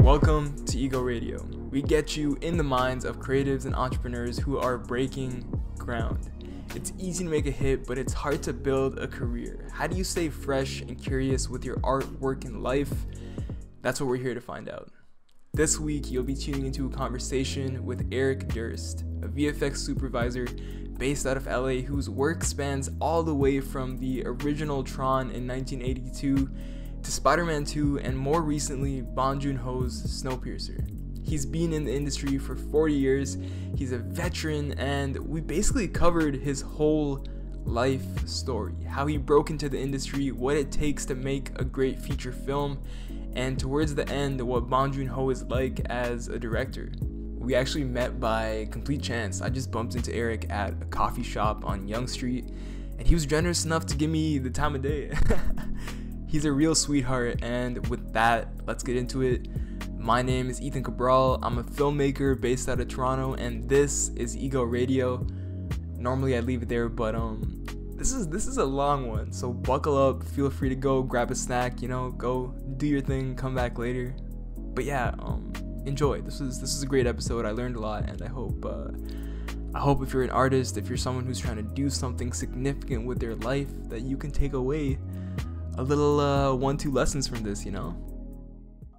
Welcome to Ego Radio. We get you in the minds of creatives and entrepreneurs who are breaking ground. It's easy to make a hit, but it's hard to build a career. How do you stay fresh and curious with your art, work, and life? That's what we're here to find out. This week, you'll be tuning into a conversation with Eric Durst, a VFX supervisor based out of LA whose work spans all the way from the original Tron in 1982 to Spider Man 2 and more recently Bong Joon Ho's Snowpiercer. He's been in the industry for 40 years, he's a veteran, and we basically covered his whole life story how he broke into the industry, what it takes to make a great feature film, and towards the end, what Bong Joon Ho is like as a director. We actually met by complete chance. I just bumped into Eric at a coffee shop on Yonge Street, and he was generous enough to give me the time of day. He's a real sweetheart, and with that, let's get into it. My name is Ethan Cabral. I'm a filmmaker based out of Toronto, and this is Ego Radio. Normally I'd leave it there, but um, this is this is a long one, so buckle up. Feel free to go grab a snack. You know, go do your thing. Come back later. But yeah, um, enjoy. This is this is a great episode. I learned a lot, and I hope uh, I hope if you're an artist, if you're someone who's trying to do something significant with their life, that you can take away a little uh, one two lessons from this you know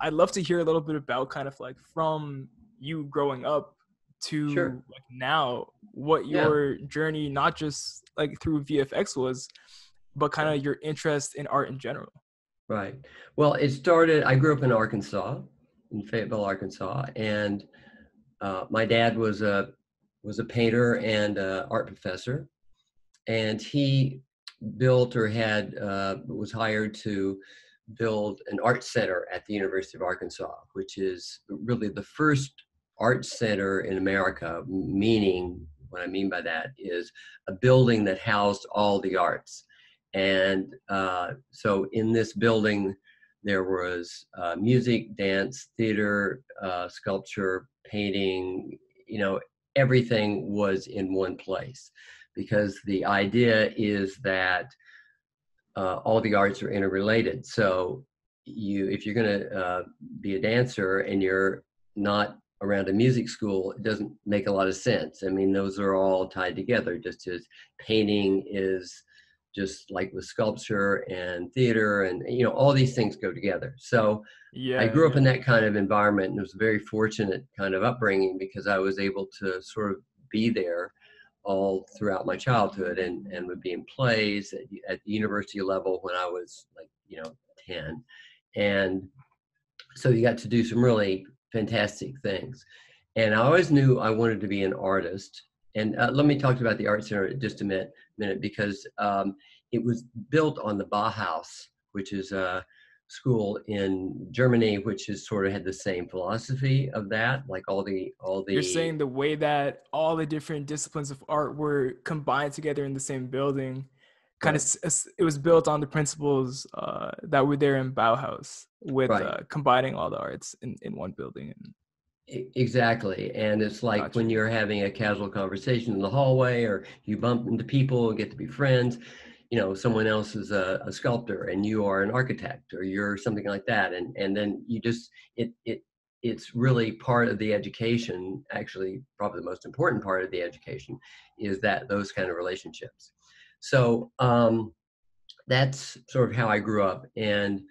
i'd love to hear a little bit about kind of like from you growing up to Sure. like now what Yeah. your journey not just like through vfx was but kind of your interest in art in general Right. Well, it started. I grew up in Arkansas, in Fayetteville, Arkansas, and uh, my dad was a was a painter and a art professor, and he built or had uh, was hired to build an art center at the University of Arkansas, which is really the first art center in America. Meaning, what I mean by that is a building that housed all the arts. And uh, so in this building, there was uh, music, dance, theater, uh, sculpture, painting, you know, everything was in one place because the idea is that uh, all the arts are interrelated. So you, if you're going to uh, be a dancer and you're not around a music school, it doesn't make a lot of sense. I mean, those are all tied together, just as painting is just like with sculpture and theater and you know all these things go together so yeah i grew up in that kind of environment and it was a very fortunate kind of upbringing because i was able to sort of be there all throughout my childhood and and would be in plays at, at the university level when i was like you know 10 and so you got to do some really fantastic things. And i always knew i wanted to be an artist. And uh, let me talk about the art center just a minute, minute because um, it was built on the bauhaus which is a school in germany which has sort of had the same philosophy of that like all the all the you're saying the way that all the different disciplines of art were combined together in the same building kind of it was built on the principles uh, that were there in bauhaus with Right. uh, combining all the arts in, in one building and Exactly. And it's like Gotcha. when you're having a casual conversation in the hallway or you bump into people and get to be friends, you know, someone else is a, a sculptor and you are an architect or you're something like that. And, and then you just, it, it, it's really part of the education, actually, probably the most important part of the education is that those kind of relationships. So um, that's sort of how I grew up. And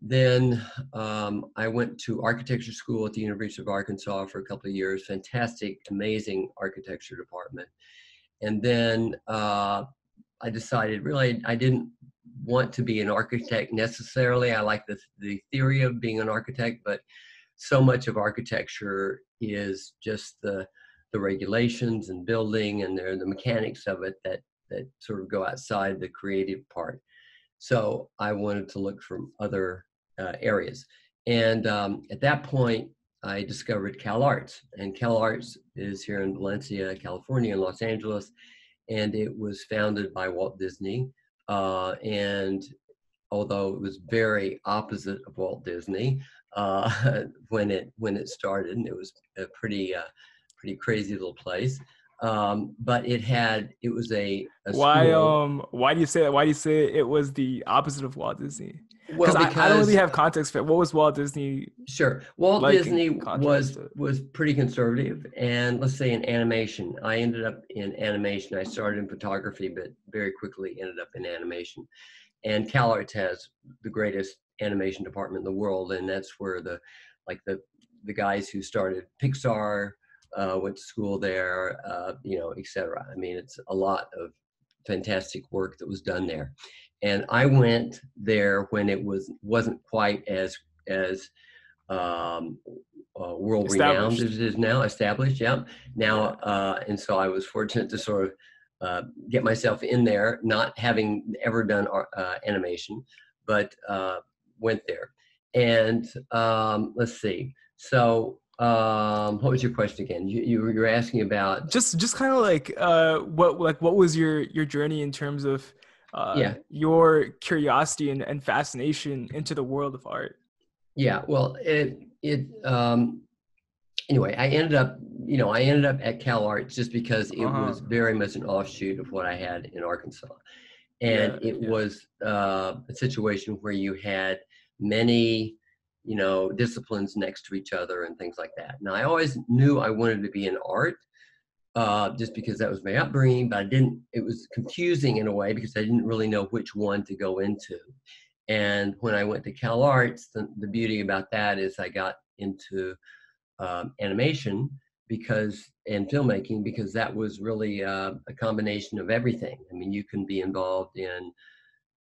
then um, I went to architecture school at the University of Arkansas for a couple of years. Fantastic, amazing architecture department. And then uh, I decided really I didn't want to be an architect necessarily. I like the, the theory of being an architect, but so much of architecture is just the the regulations and building and the, the mechanics of it that that sort of go outside the creative part. So I wanted to look for other uh, areas. And um, at that point, I discovered CalArts. And CalArts is here in Valencia, California, in Los Angeles. And it was founded by Walt Disney. Uh, and although it was very opposite of Walt Disney uh, when it when it started, and it was a pretty uh, pretty crazy little place. Um, but it had it was a, a why um why do you say that why do you say it was the opposite of walt disney Well, because I, I, don't really have context for. What was Walt Disney? Sure, Walt like Disney was was pretty conservative, and let's say in animation, I ended up in animation. I started in photography, but very quickly ended up in animation. And CalArts has the greatest animation department in the world, and that's where the like the the guys who started Pixar uh, went to school there, uh, you know, etc. I mean, it's a lot of fantastic work that was done there and I went there when it was wasn't quite as as um, uh, world renowned as it is now, established. Yeah. Now, uh, and so I was fortunate to sort of uh, get myself in there, not having ever done uh, animation, but uh, went there. And um, let's see. So, um, what was your question again? You, you were asking about just just kind of like uh, what like what was your your journey in terms of uh, yeah. your curiosity and, and fascination into the world of art? Yeah, well, it it um, anyway, I ended up, you know, I ended up at Cal Arts just because it uh-huh. was very much an offshoot of what I had in Arkansas, and yeah, it yeah. was uh, a situation where you had many, you know, disciplines next to each other and things like that. Now, I always knew I wanted to be in art, uh, just because that was my upbringing, but I didn't, it was confusing in a way because I didn't really know which one to go into. And when I went to Cal Arts, the, the beauty about that is I got into um, animation because and filmmaking because that was really uh, a combination of everything. I mean, you can be involved in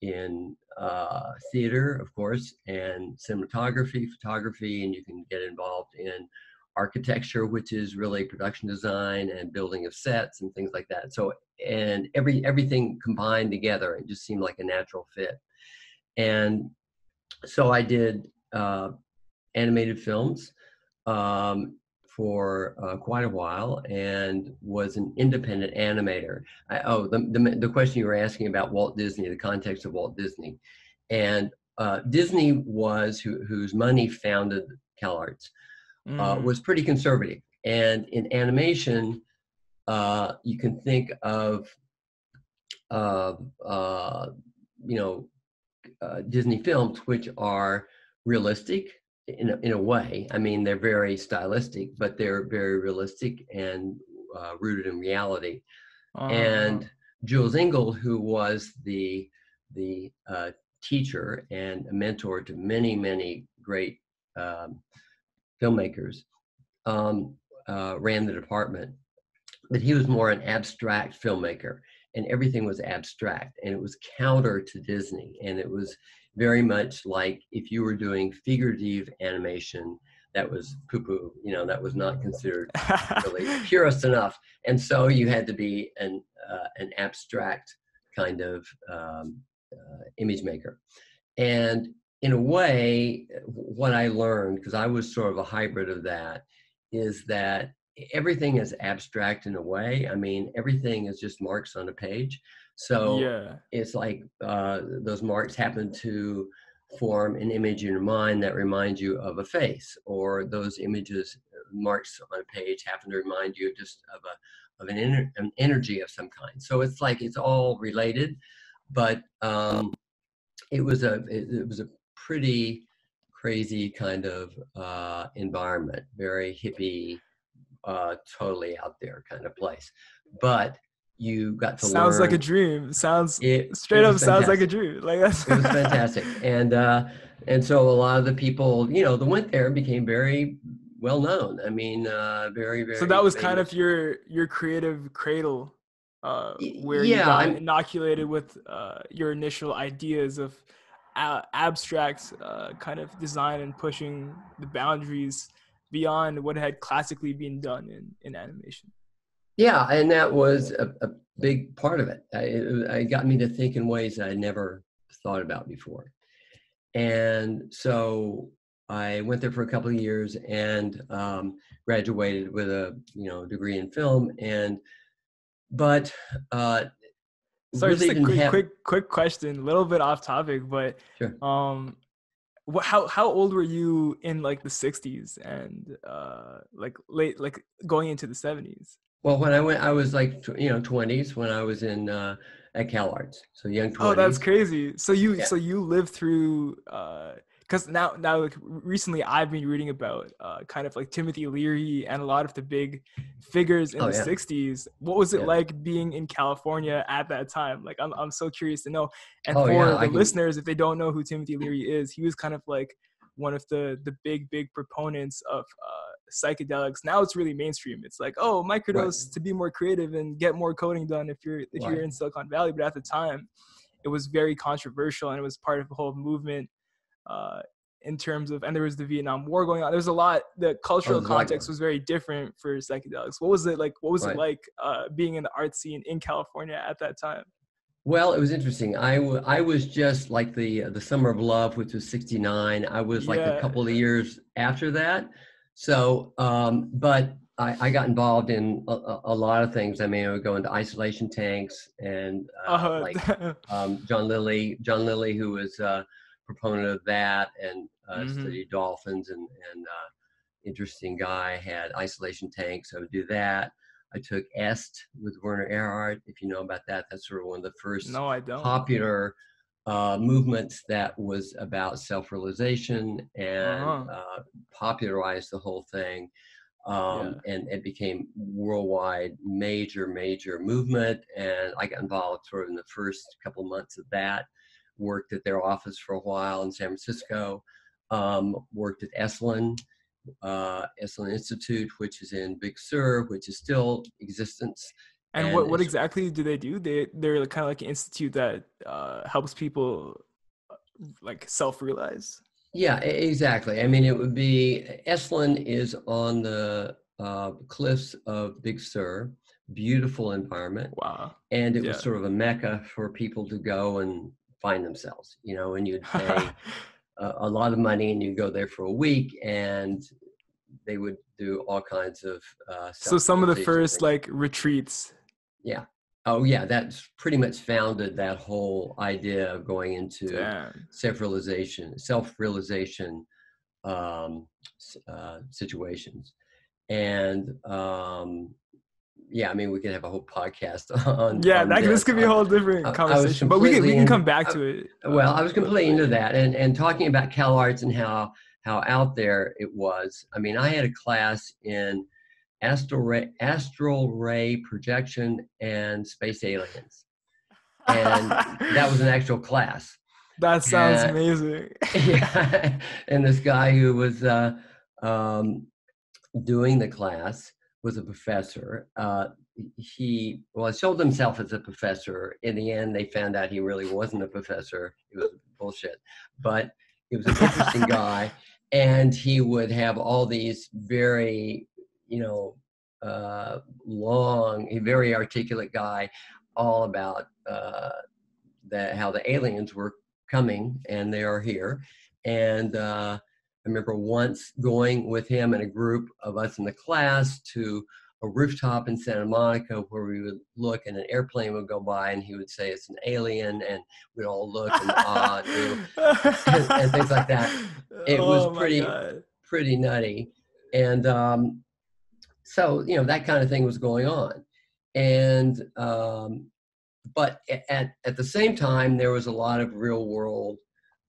in uh, theater, of course, and cinematography, photography, and you can get involved in architecture, which is really production design and building of sets and things like that. So, and every everything combined together, it just seemed like a natural fit. And so I did uh, animated films um, for uh, quite a while and was an independent animator. I, oh, the, the, the question you were asking about Walt Disney, the context of Walt Disney, and uh, Disney was who, whose money founded CalArts mm. uh, was pretty conservative. And in animation, uh, you can think of, uh, you know, uh, Disney films, which are realistic in a, in a way. I mean, they're very stylistic, but they're very realistic and uh, rooted in reality. And Jules Engel, who was the the uh, teacher and a mentor to many, many great um, filmmakers, um, uh, ran the department. But he was more an abstract filmmaker, and everything was abstract, and it was counter to Disney, and it was very much like if you were doing figurative animation that was poo-poo you know that was not considered really purist enough and so you had to be an uh, an abstract kind of um, uh, image maker and in a way, what I learned, because I was sort of a hybrid of that, is that everything is abstract in a way. I mean, everything is just marks on a page. So yeah. it's like uh, those marks happen to form an image in your mind that reminds you of a face, or those images, marks on a page, happen to remind you just of a of an, ener- an energy of some kind. So it's like it's all related, but um, it was a it, it was a pretty crazy kind of uh, environment, very hippie, uh, totally out there kind of place. But you got to sounds learn. like a dream. Sounds it, straight it up sounds like a dream. Like that's it was fantastic, and uh, and so a lot of the people, you know, that went there became very well known. I mean, uh, very very. So that was famous. kind of your your creative cradle, uh, where yeah, you got I'm, inoculated with uh, your initial ideas of abstract uh, kind of design and pushing the boundaries beyond what had classically been done in, in animation. Yeah, and that was a, a big part of it. I, it got me to think in ways that I never thought about before. And so I went there for a couple of years and um, graduated with a you know degree in film. And but uh, Sorry, really just a quick, have... quick, quick question. A little bit off topic, but sure. um, what, how how old were you in like the '60s and uh, like late, like going into the '70s? Well, when I went, I was like you know 20s when I was in uh, at CalArts. So young 20s. Oh, that's crazy. So you Yeah. so you lived through because now now like recently I've been reading about uh, kind of like Timothy Leary and a lot of the big figures in Oh, the yeah. '60s. What was it Yeah. like being in California at that time? Like I'm I'm so curious to know. And Oh, for yeah, the I can- listeners, if they don't know who Timothy Leary is, he was kind of like one of the the big big proponents of uh, psychedelics. Now it's really mainstream. It's like oh microdose to be more creative and get more coding done if you're if Right. you're in Silicon Valley. But at the time, it was very controversial and it was part of a whole movement uh, in terms of and there was the Vietnam War going on. There was a lot. The cultural context was very different for psychedelics. What was it like? What was Right. it like uh, being in the art scene in California at that time? Well, it was interesting. I I was just like the the Summer of Love, which was '69. I was like Yeah. a couple of years after that. So, um, but I, I got involved in a, a, a lot of things. I mean, I would go into isolation tanks and uh, Uh, like um, John Lilly, John Lilly, who was a proponent of that and uh, Mhm. studied dolphins and and uh, interesting guy. Had isolation tanks. I would do that. I took EST with Werner Erhard. If you know about that, that's sort of one of the first no, I don't. popular uh, movements that was about self-realization and Uh-huh. uh, popularized the whole thing. Um, And it became worldwide major, major movement. And I got involved sort of in the first couple months of that. Worked at their office for a while in San Francisco. Um, worked at Esalen, uh, Esalen Institute, which is in Big Sur, which is still existence. And and what, what exactly do they do? They they're kind of like an institute that uh, helps people uh, like self realize. Yeah, exactly. I mean, it would be Esalen is on the uh, cliffs of Big Sur, beautiful environment, Wow. and it was sort of a mecca for people to go and find themselves. You know, and you'd pay a, a lot of money, and you'd go there for a week, and they would do all kinds of. Uh, so some of the first things. like retreats. Yeah. Oh yeah, that's pretty much founded that whole idea of going into self-realization, self-realization um, uh, situations, and um, yeah, I mean, we could have a whole podcast on. Yeah, on that, this could be a whole different I- I conversation, but we can we can come back to it. Well, I uh, was completely into that, and and talking about Cal Arts and how how out there it was. I mean, I had a class in astral ray, astral ray projection and space aliens, and that was an actual class. that sounds uh, amazing. yeah. and this guy who was uh, um, doing the class was a professor. Uh, he well showed himself as a professor. In the end, they found out he really wasn't a professor. It was bullshit. But he was an interesting guy, and he would have all these very, you know, uh, long, very articulate guy, all about uh, that how the aliens were coming and they are here. And uh, I remember once going with him and a group of us in the class to a rooftop in Santa Monica where we would look and an airplane would go by and he would say it's an alien and we'd all look and ah, you know, and things like that. It was Oh my pretty- God. pretty nutty. And um, so, you know, that kind of thing was going on. And, um, but at, at the same time, there was a lot of real world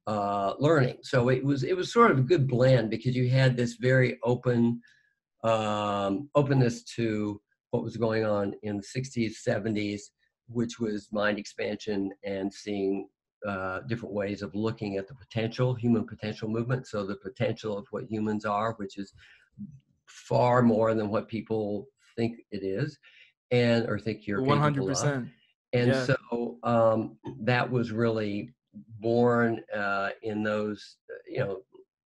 uh, learning. So it was, it was sort of a good blend because you had this very open um, openness to what was going on in the 60s, 70s, which was mind expansion and seeing uh, different ways of looking at the potential, human potential movement. So the potential of what humans are, which is far more than what people think it is, and or think you're 100. percent And yeah. so um, that was really born uh, in those, uh, you know,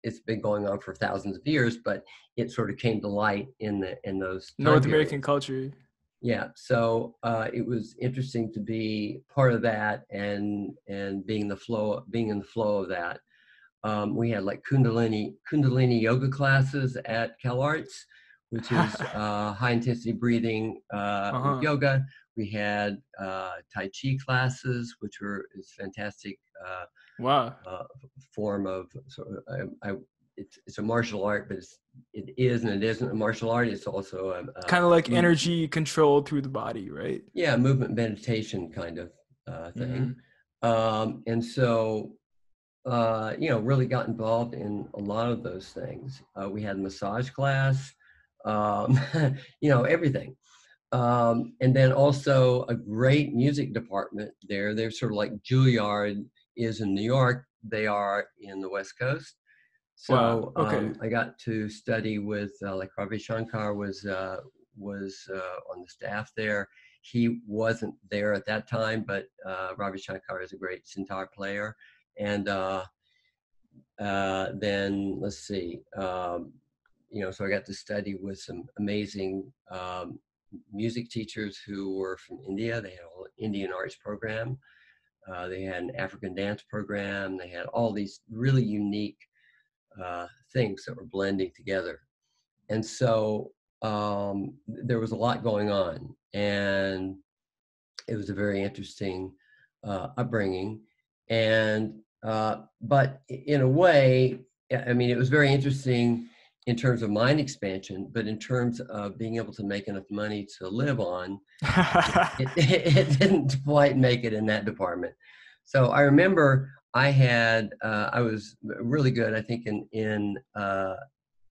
it's been going on for thousands of years, but it sort of came to light in the in those North periods. American culture. Yeah, so uh, it was interesting to be part of that and and being the flow, being in the flow of that. Um, we had like Kundalini Kundalini yoga classes at CalArts, which is uh, high intensity breathing uh, Uh-huh. yoga. We had uh, Tai Chi classes, which were is fantastic uh, Wow. uh, form of sort of, I, I, it's, it's a martial art, but it's, it is and it isn't a martial art. It's also a, a Kind of like move- energy controlled through the body, right? yeah, movement meditation kind of uh, thing. Mm-hmm. Um, and so, uh, you know, really got involved in a lot of those things. Uh, we had massage class, um, you know, everything. Um, and then also a great music department there. They're sort of like Juilliard is in New York. They are in the West Coast. So wow. okay. um, I got to study with uh, like Ravi Shankar was uh, was uh, on the staff there. He wasn't there at that time, but uh, Ravi Shankar is a great sitar player. And uh, uh, then let's see, um, you know, so I got to study with some amazing um, music teachers who were from India. They had an Indian arts program. Uh, they had an African dance program. They had all these really unique uh, things that were blending together. And so um, there was a lot going on, and it was a very interesting uh, upbringing. And uh, but in a way, I mean, it was very interesting in terms of mind expansion, but in terms of being able to make enough money to live on, it, it, it, didn't quite make it in that department. So I remember I had uh, I was really good, I think, in in uh,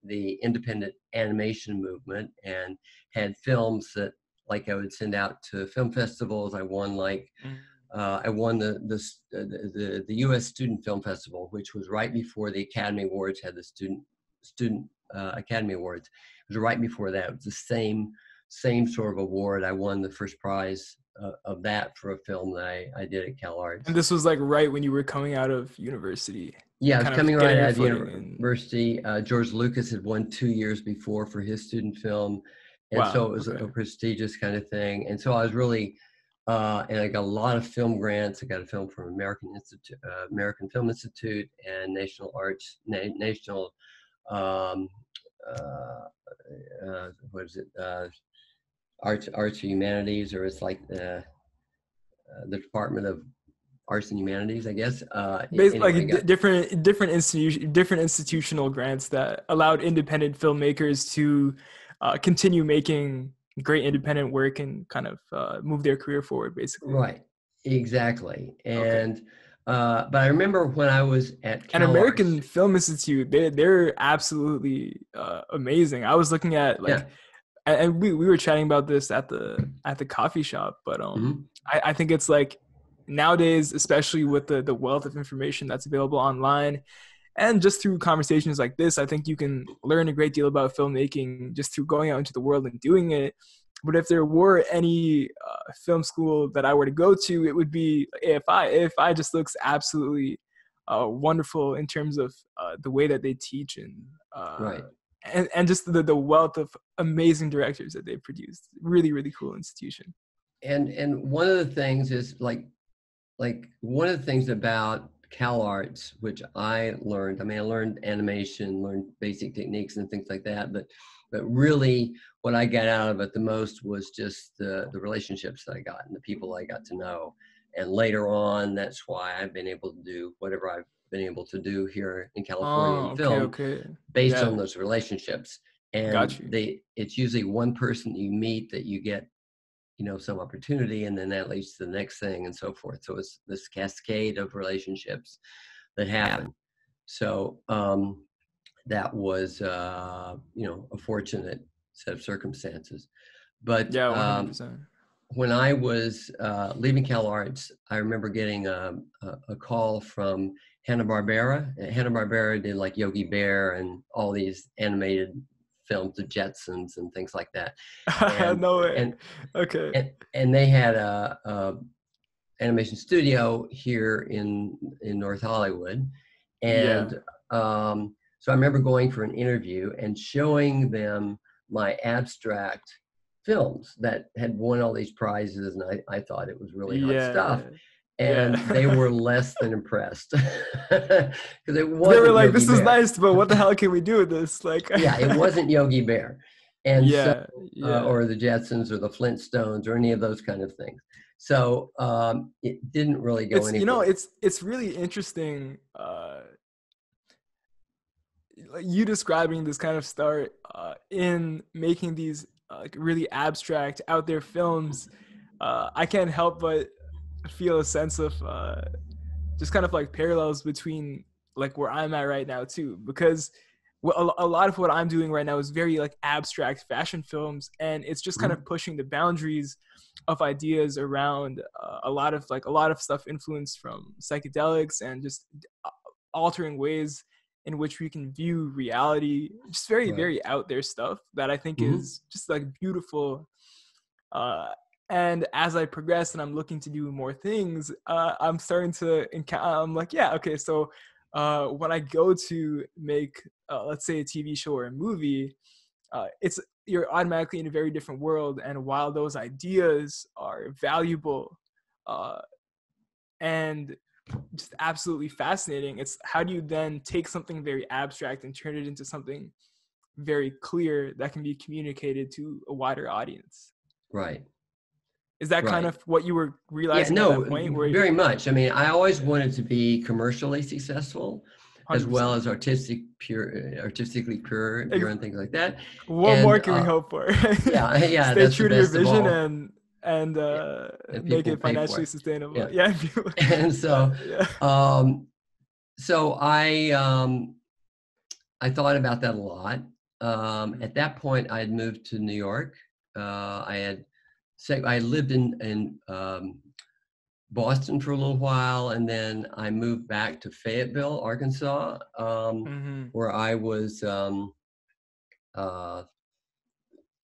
the independent animation movement, and had films that like I would send out to film festivals. I won like. Mm. Uh, I won the, the the the U.S. Student Film Festival, which was right before the Academy Awards had the student student uh, Academy Awards. It was right before that. It was the same same sort of award. I won the first prize uh, of that for a film that I, I did at Cal Arts. And this was like right when you were coming out of university. Yeah, I was coming right out of university. Uh, George Lucas had won two years before for his student film. And wow, so it was okay. a prestigious kind of thing. And so I was really, uh, and I got a lot of film grants. I got a film from American Institute, uh, American Film Institute, and National Arts, Na- National um, uh, uh, what is it? Uh, arts, arts or humanities, or it's like the the Department of Arts and Humanities, I guess. Uh, Basically, like different different institution different institutional grants that allowed independent filmmakers to uh, continue making great independent work and kind of uh, move their career forward, basically. Right. Exactly. And okay. Uh, but I remember when I was at Cal an American Arts, Film Institute, they they're absolutely uh, amazing. I was looking at like, yeah. and we, we were chatting about this at the at the coffee shop. But um, mm-hmm. I, I think it's like nowadays, especially with the the wealth of information that's available online, and just through conversations like this, I think you can learn a great deal about filmmaking just through going out into the world and doing it. But if there were any uh, film school that I were to go to, it would be AFI. AFI just looks absolutely uh, wonderful in terms of uh, the way that they teach and uh, right. and, and just the, the wealth of amazing directors that they've produced. Really, really cool institution. And and one of the things is like like one of the things about Cal Arts, which I learned. I mean, I learned animation, learned basic techniques and things like that, but but really what I got out of it the most was just the, the relationships that I got and the people I got to know. And later on, that's why I've been able to do whatever I've been able to do here in California oh, in film okay. based yeah. on those relationships. And they it's usually one person you meet that you get, you know, some opportunity and then that leads to the next thing and so forth. So it's this cascade of relationships that happen. So um that was uh, you know a fortunate set of circumstances. But yeah, um, when I was uh, leaving Cal Arts, I remember getting a, a, a call from Hanna Barbera. Hanna Barbera did like Yogi Bear and all these animated films, the Jetsons and things like that. And, no way. And, okay. And, and they had a, a, animation studio here in in North Hollywood, and yeah. um, so I remember going for an interview and showing them my abstract films that had won all these prizes, and I, I thought it was really hot yeah. stuff. And yeah. they were less than impressed because it was. They were like, Yogi "This Bear. is nice, but what the hell can we do with this?" Like, yeah, it wasn't Yogi Bear, and yeah, so, yeah. Uh, or the Jetsons or the Flintstones or any of those kind of things. So um, it didn't really go it's, You know, it's it's really interesting. Uh, you describing this kind of start uh, in making these uh, really abstract out there films uh, i can't help but feel a sense of uh, just kind of like parallels between like where I'm at right now too, because a lot of what I'm doing right now is very like abstract fashion films, and it's just kind mm-hmm. of pushing the boundaries of ideas around uh, a lot of like a lot of stuff influenced from psychedelics and just uh, altering ways in which we can view reality. Just very right. very out there stuff that I think mm-hmm. is just like beautiful. Uh, and as I progress and I'm looking to do more things, uh, I'm starting to encounter. I'm like, yeah, okay, so uh, when I go to make, uh, let's say, a TV show or a movie, uh, it's you're automatically in a very different world. And while those ideas are valuable uh, and just absolutely fascinating, it's how do you then take something very abstract and turn it into something very clear that can be communicated to a wider audience? Right. Is that right. kind of what you were realizing yeah, no, very much. I mean, I always wanted to be commercially successful 100%. as well as artistic pure artistically pure, pure and things like that. What and, more can uh, we hope for? yeah, yeah. Stay true to your vision and and, uh, and make it financially it. sustainable. Yeah. yeah and so yeah. um so I um I thought about that a lot. Um at that point I had moved to New York. Uh I had I lived in in um, Boston for a little while, and then I moved back to Fayetteville, Arkansas, um, mm-hmm. where I was um, uh,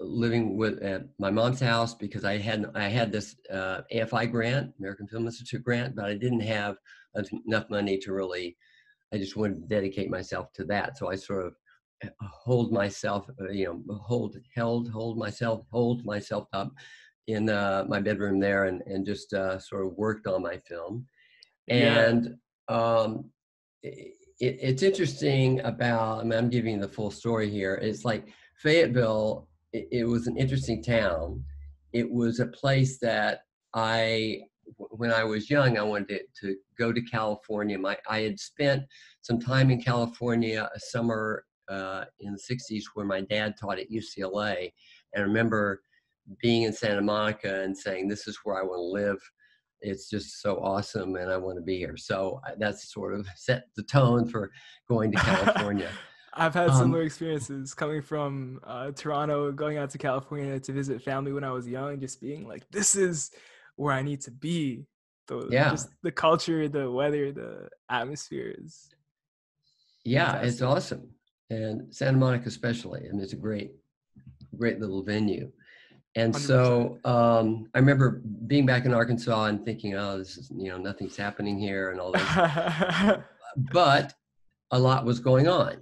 living with at my mom's house because I had I had this uh, AFI grant, American Film Institute grant, but I didn't have enough money to really. I just wanted to dedicate myself to that, so I sort of uh, hold myself, uh, you know, hold held hold myself hold myself up in uh, my bedroom there and, and just uh, sort of worked on my film. And yeah. um, it, it's interesting about, I mean, I'm giving the full story here. It's like Fayetteville, it, it was an interesting town. It was a place that I, when I was young, I wanted to, to go to California. My, I had spent some time in California a summer uh, in the 60s where my dad taught at UCLA. And I remember being in Santa Monica and saying, this is where I want to live. It's just so awesome and I want to be here. So that's sort of set the tone for going to California. I've had um, similar experiences coming from uh, Toronto, going out to California to visit family when I was young, just being like, this is where I need to be. The, yeah. Just the culture, the weather, the atmosphere is. Yeah, fantastic. it's awesome. And Santa Monica, especially. I mean, it's a great, great little venue. And 100%. so um, I remember being back in Arkansas and thinking, oh, this is, you know, nothing's happening here and all that. but a lot was going on.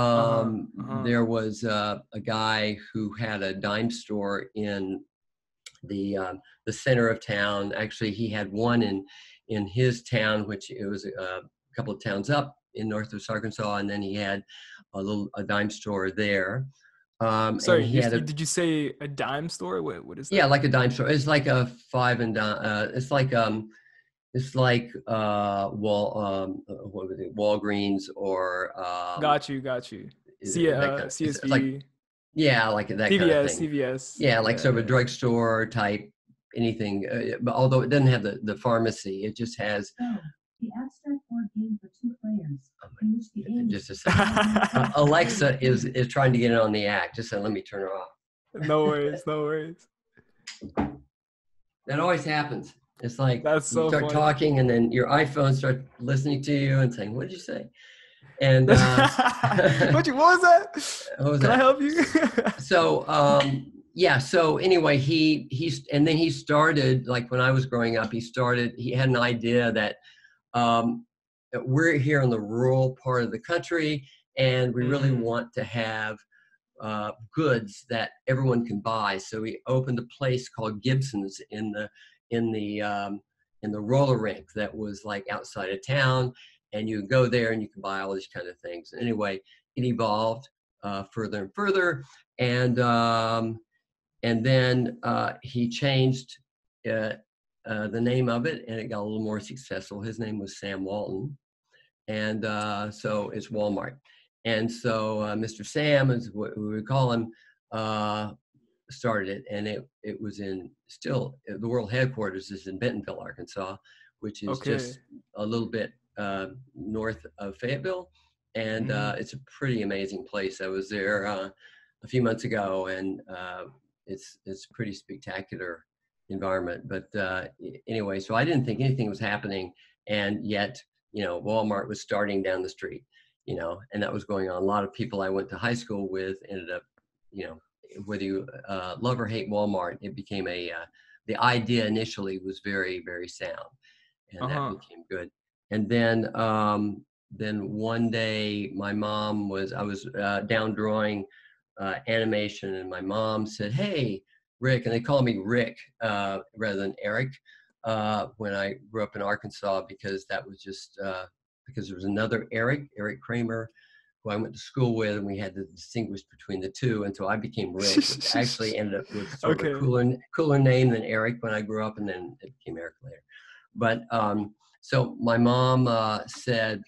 Uh-huh, um, uh-huh. There was uh, a guy who had a dime store in the um, the center of town. Actually, he had one in in his town, which it was a, a couple of towns up in northwest Arkansas, and then he had a little a dime store there. Um, Sorry, you, a, did you say a dime store? What, what is that? Yeah, like a dime store. It's like a five and dime. Uh, it's like um, it's like uh, wall um, uh, what was it? Walgreens or um, got you, got you. See, uh, kind of, CSV. Like, yeah, like that CVS, kind of thing. CVS. Yeah, like yeah, sort of a drugstore type anything. Uh, but although it doesn't have the, the pharmacy, it just has oh. The abstract board game for two players, oh in which the game. Just a second. Alexa is is trying to get it on the act. Just said, let me turn her off. no worries, no worries. That always happens. It's like That's so you start funny. talking, and then your iPhone starts listening to you and saying, "What did you say?" And uh, what, you, what was that? What was Can that? I help you? so um, yeah. So anyway, he he's and then he started like when I was growing up. He started. He had an idea that um, we're here in the rural part of the country, and we really mm-hmm. want to have uh, goods that everyone can buy. So we opened a place called Gibson's in the in the um, in the roller rink that was like outside of town, and you go there and you can buy all these kind of things. Anyway, it evolved uh, further and further, and um, and then uh, he changed uh, uh, the name of it, and it got a little more successful. His name was Sam Walton, and uh, so it's Walmart. And so uh, Mr. Sam is what we would call him. Uh, started it, and it it was in still the world headquarters is in Bentonville, Arkansas, which is Okay. just a little bit uh, north of Fayetteville, and uh, it's a pretty amazing place. I was there uh, a few months ago, and uh, it's it's pretty spectacular environment. But uh, anyway, so I didn't think anything was happening, and yet you know Walmart was starting down the street, you know, and that was going on. A lot of people I went to high school with ended up, you know, whether you uh, love or hate Walmart, it became a uh, the idea initially was very very sound, and Uh-huh. that became good. And then um, then one day my mom was I was uh, down drawing uh, animation, and my mom said, "Hey, Rick," and they call me Rick uh, rather than Eric. Uh, when I grew up in Arkansas, because that was just uh, because there was another Eric, Eric Kramer, who I went to school with, and we had to distinguish between the two. And so I became Rick, which actually ended up with sort of a cooler, cooler name than Eric when I grew up, and then it became Eric later. But um, so my mom uh, said,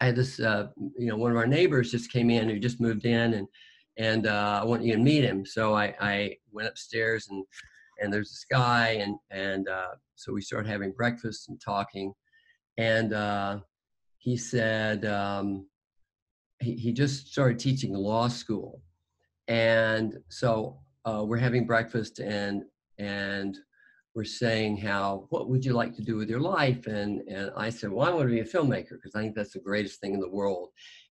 I had this, uh, you know, one of our neighbors just came in who just moved in, and and uh, I want you to meet him. So I, I went upstairs and and there's this guy and and uh, so we started having breakfast and talking, and uh, he said um, he he just started teaching law school, and so uh, we're having breakfast and and we're saying how what would you like to do with your life? And and I said well I want to be a filmmaker because I think that's the greatest thing in the world.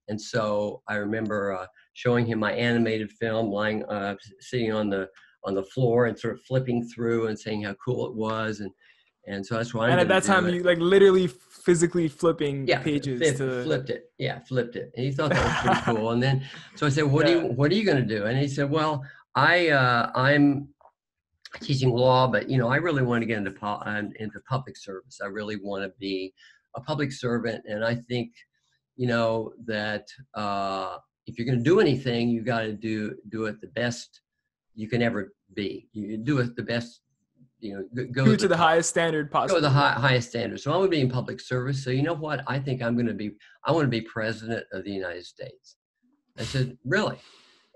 And so I remember uh, showing him my animated film lying uh, sitting on the on the floor and sort of flipping through and saying how cool it was. And and so that's why I'm and at that time, it. you like literally physically flipping yeah pages to. flipped it. Yeah flipped it. And he thought that was pretty cool. And then so I said what are Yeah. you what are you going to do? And he said well I uh, I'm teaching law but you know I really want to get into po- um, into public service. I really want to be a public servant. And I think you know that uh, if you're going to do anything you got to do do it the best you can ever be. You do it the best you know go, go to the top highest standard go possible. to the high, highest standard. So I want to be in public service. So you know what? I think I'm going to be. I want to be president of the United States. I said, really?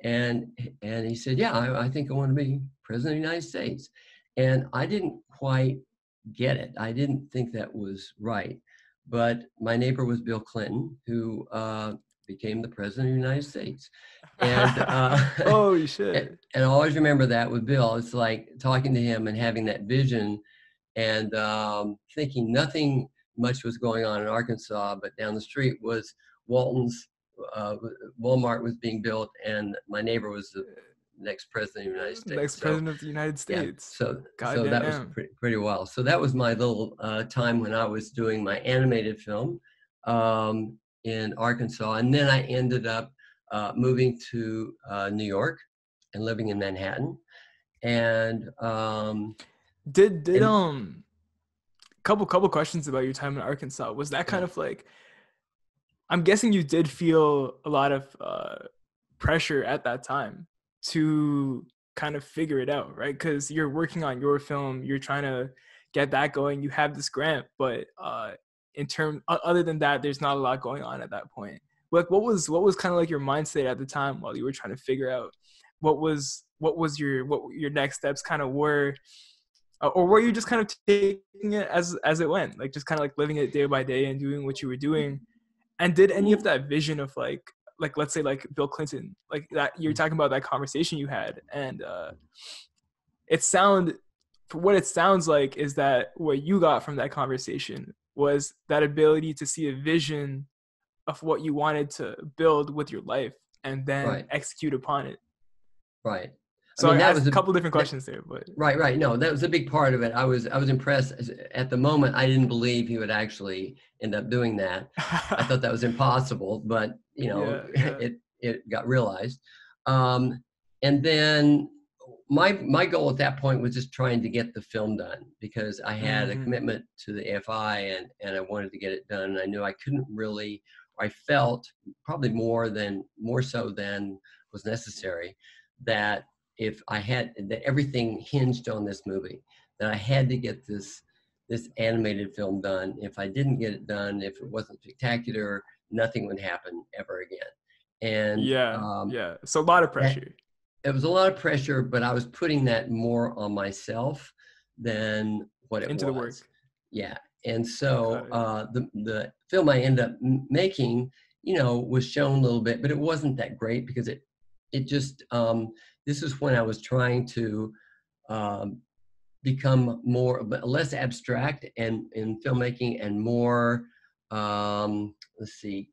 And and he said, yeah, I, I think I want to be president of the United States. And I didn't quite get it. I didn't think that was right. But my neighbor was Bill Clinton, who uh, became the president of the United States. And uh, Holy shit. and I always remember that with Bill. It's like talking to him and having that vision and um, thinking nothing much was going on in Arkansas, but down the street was Walton's, uh, Walmart was being built, and my neighbor was the next president of the United States. Next So, president of the United yeah, States. so, so that was pretty, pretty well. So that was my little uh, time when I was doing my animated film um, in Arkansas, and then I ended up uh, moving to uh, New York and living in Manhattan. And um, Did did And- um couple couple questions about your time in Arkansas. Was that kind Yeah. of like I'm guessing you did feel a lot of uh pressure at that time to kind of figure it out, right? Cuz you're working on your film, you're trying to get that going, you have this grant, but uh in term other than that there's not a lot going on at that point. Like what was what was kind of like your mindset at the time while you were trying to figure out what was what was your what your next steps kind of were or were you just kind of taking it as as it went like just kind of like living it day by day and doing what you were doing and did any of that vision of like like let's say like bill clinton like that you're talking about that conversation you had and uh it sound what it sounds like is that what you got from that conversation was that ability to see a vision of what you wanted to build with your life and then Right. execute upon it right, so mean, that was a couple different that- questions there but right, right. No, that was a big part of it. I was I was impressed. At the moment, I didn't believe he would actually end up doing that. I thought that was impossible, but you know, Yeah, yeah. it it got realized. Um, and then my my goal at that point was just trying to get the film done because I had a Mhm. commitment to the AFI and and I wanted to get it done. And I knew I couldn't really. I felt probably more than more so than was necessary that if I had that everything hinged on this movie that I had to get this this animated film done. If I didn't get it done, if it wasn't spectacular, nothing would happen ever again. And yeah um, yeah so a lot of pressure it was a lot of pressure, but I was putting that more on myself than what it Into was. the work. Yeah, and so uh, the the film I ended up m- making, you know, was shown a little bit, but it wasn't that great because it it just um, this is when I was trying to um, become more less abstract and in filmmaking and more um, let's see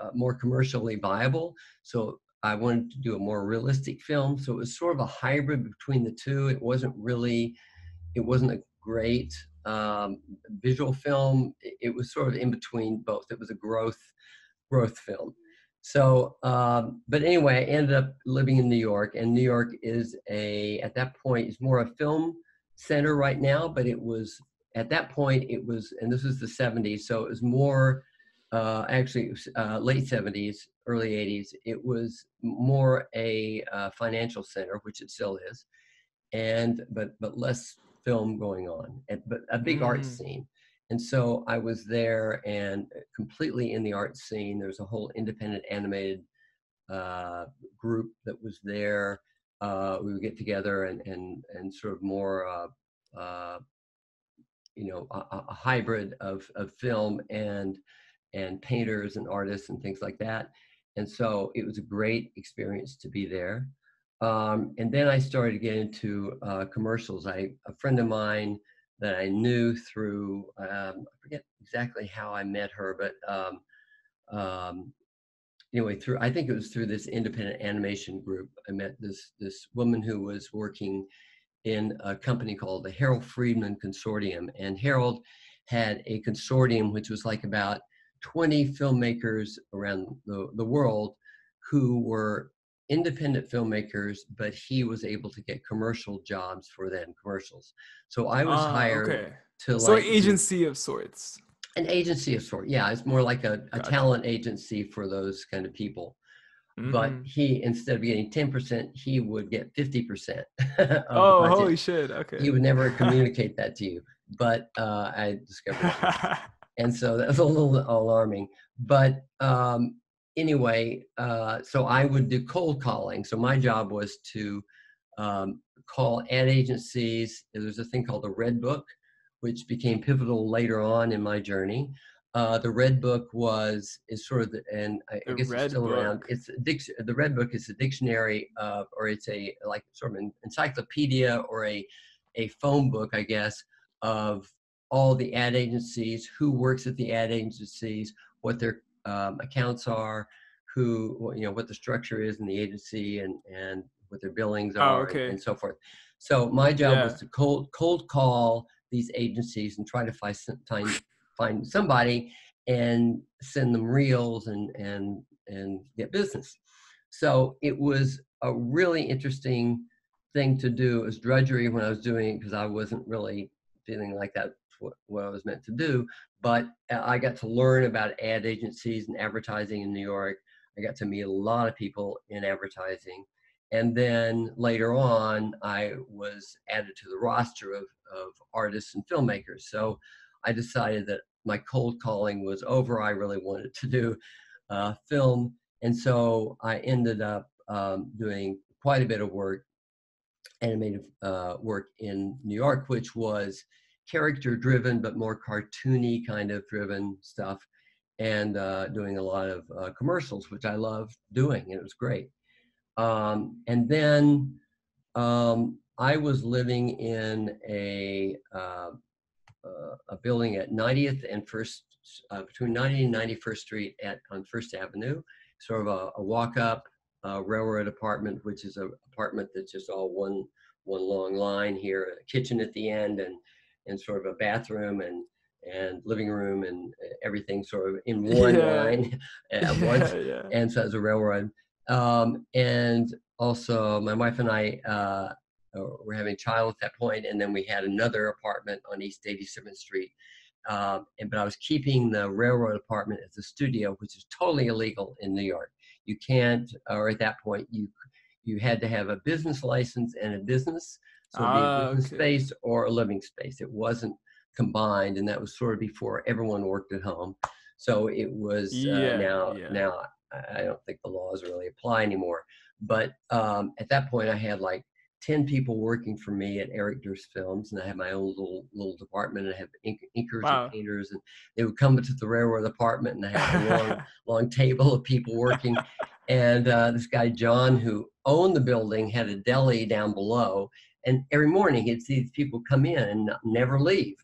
uh, more commercially viable. So I wanted to do a more realistic film. So it was sort of a hybrid between the two. It wasn't really, it wasn't a great um, visual film. It, was sort of in between both. It was a growth, growth film. So, um, but anyway, I ended up living in New York, and New York is a at that point is more a film center right now, but it was at that point it was, and this was the '70s, so it was more uh, actually uh, late 70s, early 80s, it was more a uh, financial center, which it still is, and but but less film going on, and, but a big art Mm. scene. And so I was there and completely in the art scene. There's a whole independent animated uh, group that was there. Uh, we would get together and and and sort of more. Uh, uh, you know, a, a- a hybrid of, of film and and painters and artists and things like that. And so it was a great experience to be there. Um, and then I started to get into uh, commercials. I a friend of mine that I knew through um, I forget exactly how I met her, but um, um, anyway, through I think it was through this independent animation group. I met this this woman who was working in a company called the Harold Friedman Consortium, and Harold had a consortium which was like about 20 filmmakers around the, the world who were independent filmmakers, but he was able to get commercial jobs for them, commercials. So I was Ah, hired okay. to So like agency of sorts. an agency of sorts. Yeah, it's more like a, a Gotcha. talent agency for those kind of people. But Mhm. he, instead of getting 10%, he would get 50%. oh, holy shit. Okay. He would never communicate that to you. But uh, I discovered and so that was a little alarming. But um, anyway uh, so i would do cold calling. So my job was to um, call ad agencies. There's a thing called the red book which became pivotal later on in my journey. Uh, the red book was is sort of the, and I, I guess Red it's still around. It's a the red book is a dictionary of, or it's a like sort of an encyclopedia or a a phone book, I guess, of all the ad agencies, who works at the ad agencies, what their um, accounts are, who you know what the structure is in the agency, and and what their billings Oh, are, and- okay. and, so forth. So my job was to cold cold call these agencies and try to find some, find find somebody and send them reels and and and get business. So it was a really interesting thing to do as drudgery when I was doing it because I wasn't really feeling like that's what, what I was meant to do. But uh, I got to learn about ad agencies and advertising in New York. I got to meet a lot of people in advertising. And then later on, I was added to the roster of, of artists and filmmakers. So I decided that my cold calling was over. I really wanted to do uh, film. And so I ended up um, doing quite a bit of work, animated uh, work in New York, which was character driven, but more cartoony kind of driven stuff, and uh, doing a lot of uh, commercials, which I love doing, and it was great. Um, and then um, I was living in a uh, uh, a building at 90th and First, uh, between 90 and 91st Street at on First Avenue, sort of a, a walk-up uh, railroad apartment, which is an apartment that's just all one one long line here, a kitchen at the end, and and sort of a bathroom and and living room and everything sort of in one Yeah. line at once yeah. and so as a railroad. Um, and also, my wife and I uh, uh, were having a child at that point, and then we had another apartment on East 87th Street. Um, and but I was keeping the railroad apartment as a studio, which is totally illegal in New York. You can't, or at that point, you you had to have a business license and a business, so Ah, okay. space or a living space. It wasn't combined, and that was sort of before everyone worked at home. So it was uh, Yeah, now yeah. now I don't think the laws really apply anymore. But um, at that point, I had like 10 people working for me at Eric Durst Films, and I had my own little little department. And I have ink, inkers Wow. and painters, and they would come into the railroad apartment, and I had a long, long table of people working. And uh, this guy John, who owned the building, had a deli down below, and every morning he'd see these people come in and never leave.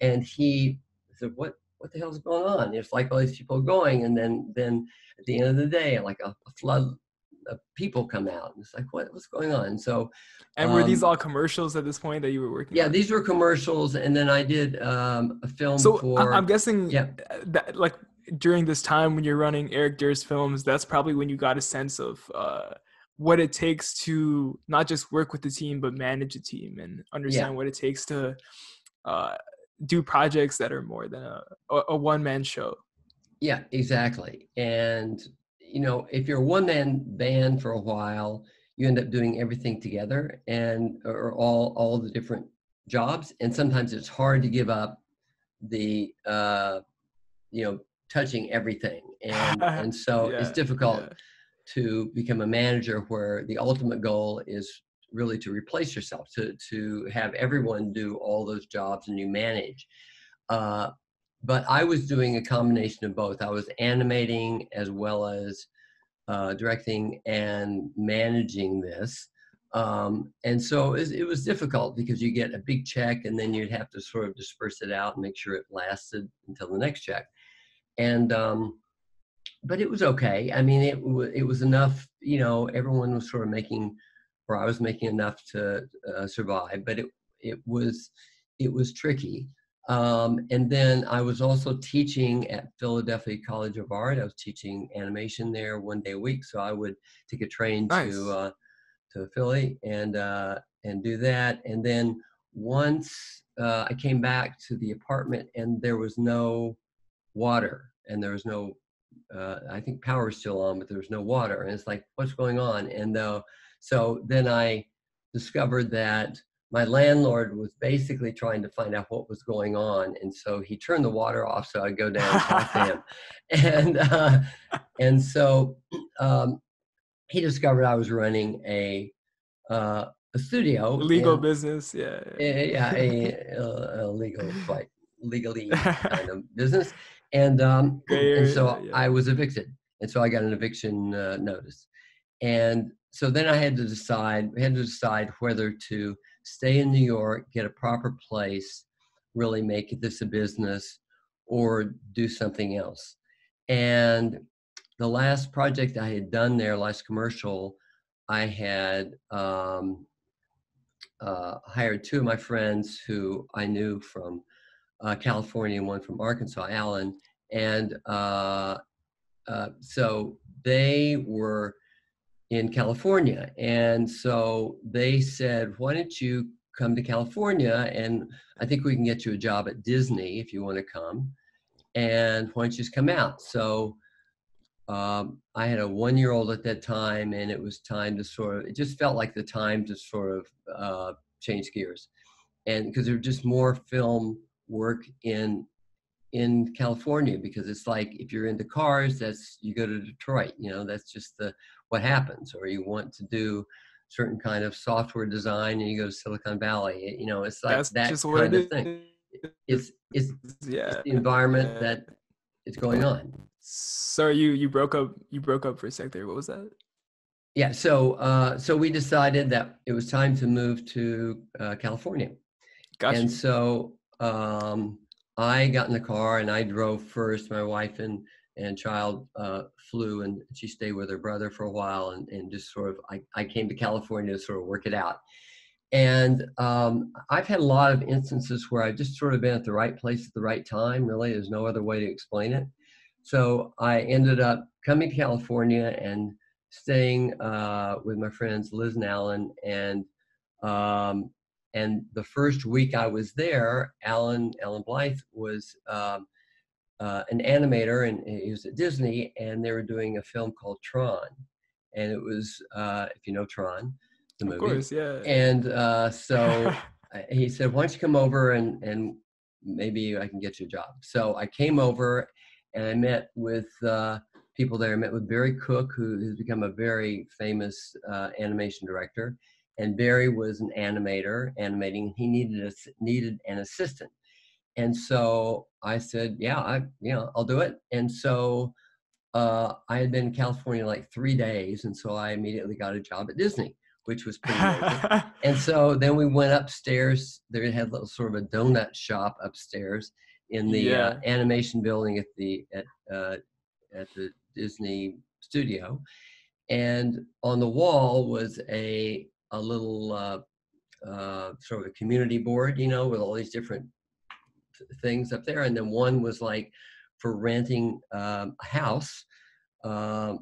And he said, "What what the hell's going on?" It's like all these people are going, and then then at the end of the day, like a, a flood of people come out, and it's like, what what's going on? And so and were these um, all commercials at this point that you were working? yeah, on? these were commercials, and then I did um, a film So for. I'm guessing yeah. that like during this time when you're running Eric Durst films, that's probably when you got a sense of uh, what it takes to not just work with the team but manage a team and understand what it takes to uh, do projects that are more than a, a, a one man show. Yeah, exactly. And you know, if you're a one man band for a while, you end up doing everything together and or all all the different jobs. And sometimes it's hard to give up the uh, you know touching everything. And and so it's difficult yeah. To become a manager where the ultimate goal is really to replace yourself to to have everyone do all those jobs and you manage. Uh, but i was doing a combination of both. I was animating as well as uh, directing and managing this. Um, and so it was, it was difficult because you get a big check and then you'd have to sort of disperse it out and make sure it lasted until the next check. And um, but it was okay. I mean, it it was enough. You know, everyone was sort of making, or I was making enough to uh, survive. But it it was it was tricky. Um, and then I was also teaching at Philadelphia College of Art. I was teaching animation there one day a week. So I would take a train Nice. to uh, to Philly and uh, and do that. And then once uh, I came back to the apartment, and there was no water, and there was no uh, I think power was still on, but there was no water. And it's like, what's going on? And uh, so then I discovered that my landlord was basically trying to find out what was going on. And so he turned the water off so I'd go down and talk to him. And, uh, and so um, he discovered I was running a, uh, a studio. Legal and- business, yeah. a- yeah, a, a, a legal, like legally kind of business. And um, and so area, yeah. I was evicted, and so I got an eviction uh, notice. And so then I had to decide. Had to decide whether to stay in New York, get a proper place, really make this a business, or do something else. And the last project I had done there, last commercial, I had um, uh, hired two of my friends who I knew from uh, California and one from Arkansas, Alan. And uh, uh, so they were in California. And so they said, why don't you come to California? And I think we can get you a job at Disney if you want to come. And why don't you just come out? So um, I had a one year old at that time, and it was time to sort of, it just felt like the time to sort of uh, change gears. And because there was just more film work in in California because it's like if you're into cars, that's you go to Detroit, you know, that's just the what happens. Or you want to do certain kind of software design and you go to Silicon Valley. You know, it's like That's that kind of thing. It's it's Yeah. the environment yeah. that is going on. Sorry, you you broke up. You broke up for a sec there. What was that? Yeah, so uh, so we decided that it was time to move to uh, California. Gotcha. And so um, I got in the car and I drove first. My wife and and child uh, flew, and she stayed with her brother for a while, and and just sort of I I came to California to sort of work it out. And um, I've had a lot of instances where I've just sort of been at the right place at the right time. Really, there's no other way to explain it. So I ended up coming to California and staying uh, with my friends Liz and Alan, and um, and the first week I was there, Alan Alan Blythe was um, uh, an animator, and he was at Disney, and they were doing a film called Tron, and it was uh, if you know Tron, the of movie, course, yeah. and uh, so he said, "Why don't you come over and and maybe I can get you a job." So I came over, and I met with uh, people there. I met with Barry Cook, who has become a very famous uh, animation director. And Barry was an animator, animating. He needed a, needed an assistant, and so I said, "Yeah, I you know I'll do it." And so uh, I had been in California like three days, and so I immediately got a job at Disney, which was pretty and so then we went upstairs. They had a little sort of a donut shop upstairs in the Yeah. uh, animation building at the at uh, at the Disney studio, and on the wall was a a little uh, uh, sort of a community board, you know, with all these different things up there, and then one was like for renting um, a house um,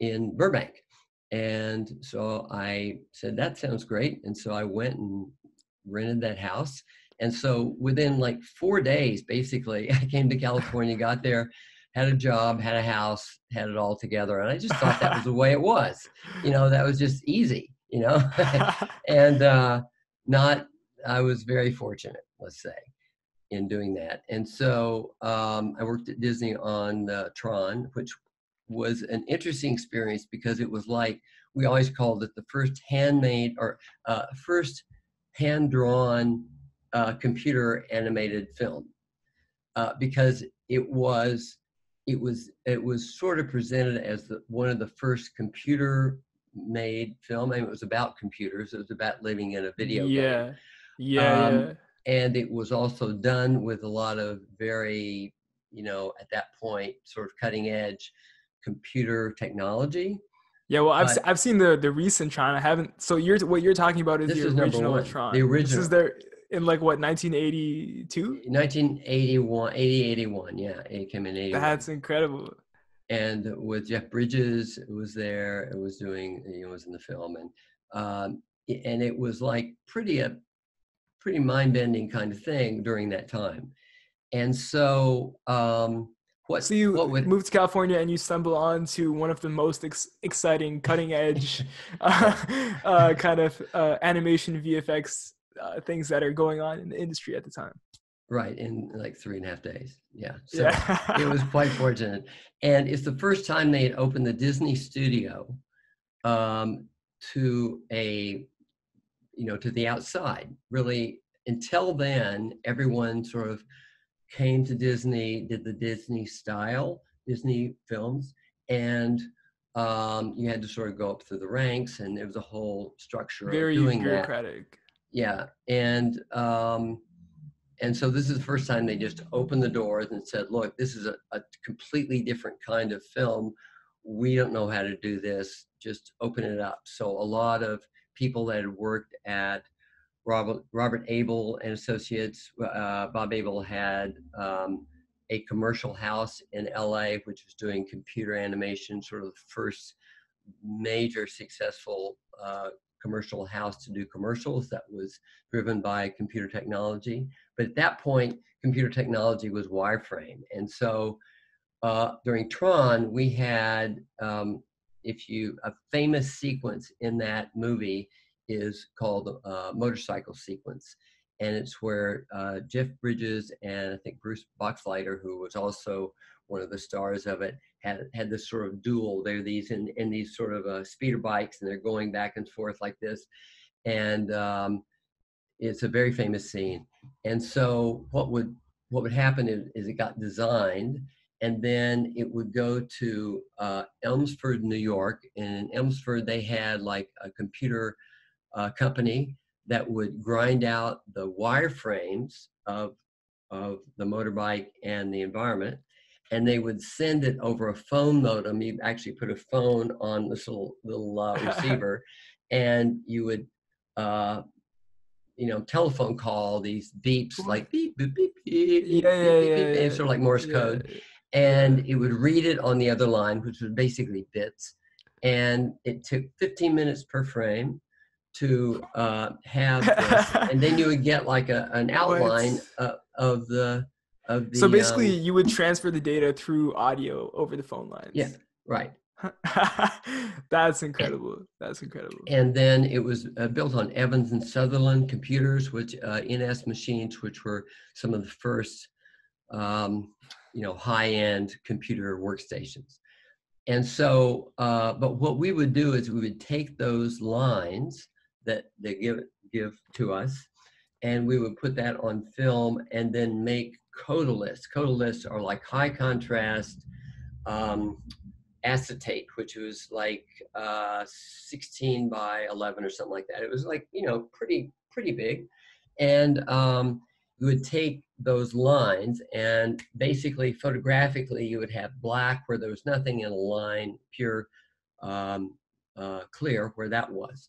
in Burbank. And so I said, that sounds great. And so I went and rented that house. And so within like four days, basically, I came to California, got there, had a job, had a house, had it all together. And I just thought that was the way it was. You know, that was just easy, you know? and uh, not, I was very fortunate, let's say, in doing that. And so um, I worked at Disney on uh, Tron, which was an interesting experience because it was like we always called it the first handmade or uh, first hand drawn uh, computer animated film uh, because it was it was it was sort of presented as the, one of the first computer made film I mean, it was about computers it was about living in a video game yeah. Yeah, Um, yeah. and it was also done with a lot of very you know at that point sort of cutting edge computer technology Yeah, well, I've, but, I've seen the the recent Tron. I haven't. So you're what you're talking about is the is original Tron. the original. This is there in like what 1982. 1981 80 81 yeah it came in 81 That's incredible. And with jeff bridges it was there it was doing you know it was in the film and um and it was like pretty a pretty mind-bending kind of thing during that time and so um what So you what would move to California and you stumble onto one of the most ex- exciting, cutting edge, uh, uh, kind of uh, animation VFX uh, things that are going on in the industry at the time. Right in like three and a half days yeah so yeah, it was quite fortunate. And it's the first time they had opened the Disney studio um, to a, you know, to the outside. Really, until then, everyone sort of came to Disney, did the Disney style, Disney films, and um, you had to sort of go up through the ranks, and there was a whole structure very of doing that bureaucratic. yeah and um and so this is the first time they just opened the doors and said look this is a, a completely different kind of film. We don't know how to do this. Just open it up. So a lot of people that had worked at robert robert abel and associates uh, bob abel had um, a commercial house in la which was doing computer animation sort of the first major successful uh, commercial house to do commercials that was driven by computer technology. But at that point, computer technology was wireframe. And so uh, during Tron, we had, um, if you, a famous sequence in that movie is called uh, motorcycle sequence. And it's where uh, Jeff Bridges and I think Bruce Boxleitner, who was also one of the stars of it, had had this sort of duel. They're these in, in these sort of uh, speeder bikes, and they're going back and forth like this, and um, it's a very famous scene. And so, what would what would happen is, is it got designed, and then it would go to uh, Elmsford, New York. And in Elmsford, they had like a computer uh, company that would grind out the wireframes of of the motorbike and the environment and they would send it over a phone modem. You actually put a phone on this little little uh, receiver, and you would, uh, you know, telephone call these beeps like beep beep beep beep, beep, Yeah, yeah, beep, yeah, beep, beep, yeah, sort of like Morse yeah. code, and it would read it on the other line, which was basically bits, and it took 15 minutes per frame to uh, have this, and then you would get like a, an outline uh, of the of the so basically, um, you would transfer the data through audio over the phone lines. yeah right That's incredible. That's incredible. and then it was uh, built on Evans and Sutherland computers, which uh, NS machines, which were some of the first, um, you know, high-end computer workstations. and so, uh, but what we would do is we would take those lines that they give give to us, and we would put that on film and then make liths. liths are like high contrast um, acetate, which was like uh, 16 by 11 or something like that. It was like you know pretty pretty big, and um, you would take those lines and basically photographically you would have black where there was nothing and a line pure um, uh, clear where that was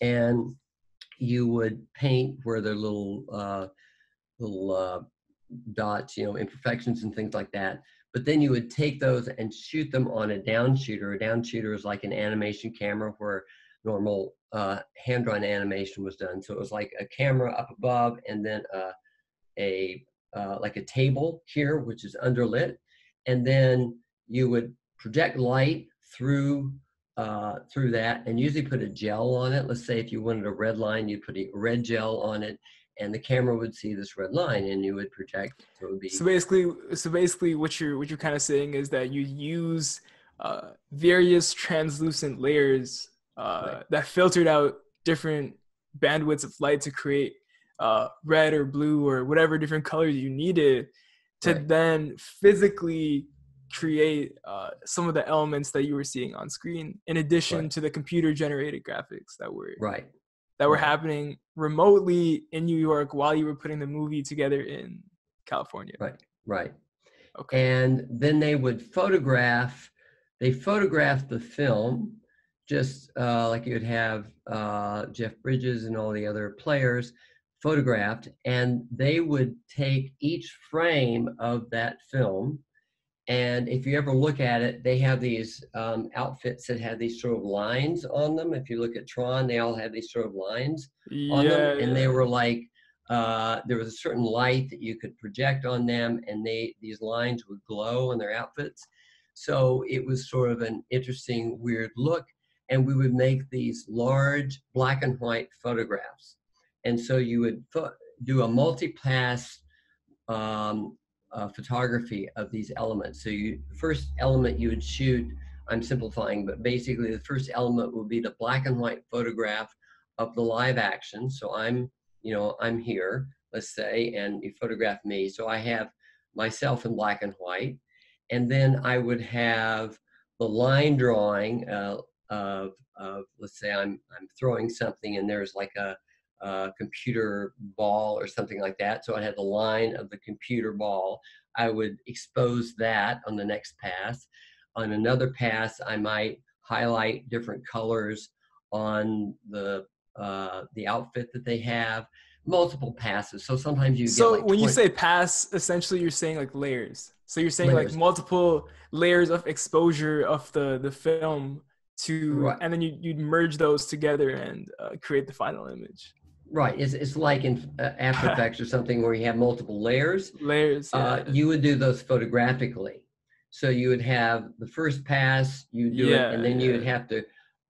and you would paint where there little uh, little uh, dots you know imperfections and things like that. But then you would take those and shoot them on a down shooter a down shooter is like an animation camera where normal uh, hand-drawn animation was done. So it was like a camera up above and then a a uh, like a table here, which is underlit, and then you would project light through uh, through that, and usually put a gel on it. Let's say if you wanted a red line, you'd put a red gel on it, and the camera would see this red line, and you would project. So it would be. So basically, so basically, what you're what you're kind of saying is that you use uh, various translucent layers uh, right. that filtered out different bandwidths of light to create uh, red or blue or whatever different colors you needed to right. then physically create uh, some of the elements that you were seeing on screen in addition right. to the computer generated graphics that were right that were happening remotely in New York while you were putting the movie together in California. Right. Right. Okay. And then they would photograph they photographed the film just uh, like you would have uh, Jeff Bridges and all the other players photographed, and they would take each frame of that film. And if you ever look at it, they have these um, outfits that have these sort of lines on them. If you look at Tron, they all have these sort of lines on yeah, them, and yeah. they were like uh, there was a certain light that you could project on them, and they these lines would glow on their outfits. So it was sort of an interesting, weird look. And we would make these large black and white photographs and so you would do a multi-pass um, uh, photography of these elements. So you first element you would shoot. I'm simplifying, but basically the first element would be the black and white photograph of the live action. So I'm, you know, I'm here, let's say, and you photograph me. So I have myself in black and white, and then I would have the line drawing uh, of, of, let's say, I'm I'm throwing something, and there's like a uh, computer ball or something like that. So I had the line of the computer ball. I would expose that on the next pass. On another pass, I might highlight different colors on the uh, the outfit that they have. Multiple passes. So sometimes you. So like when 20- you say pass, essentially you're saying like layers. So you're saying layers. like multiple layers of exposure of the the film to, right. and then you you'd merge those together and uh, create the final image. Right. It's, it's like in uh, After Effects or something where you have multiple layers. Layers. Uh, yeah. Uh, you would do those photographically. So you would have the first pass, you do yeah, it, and then you would have to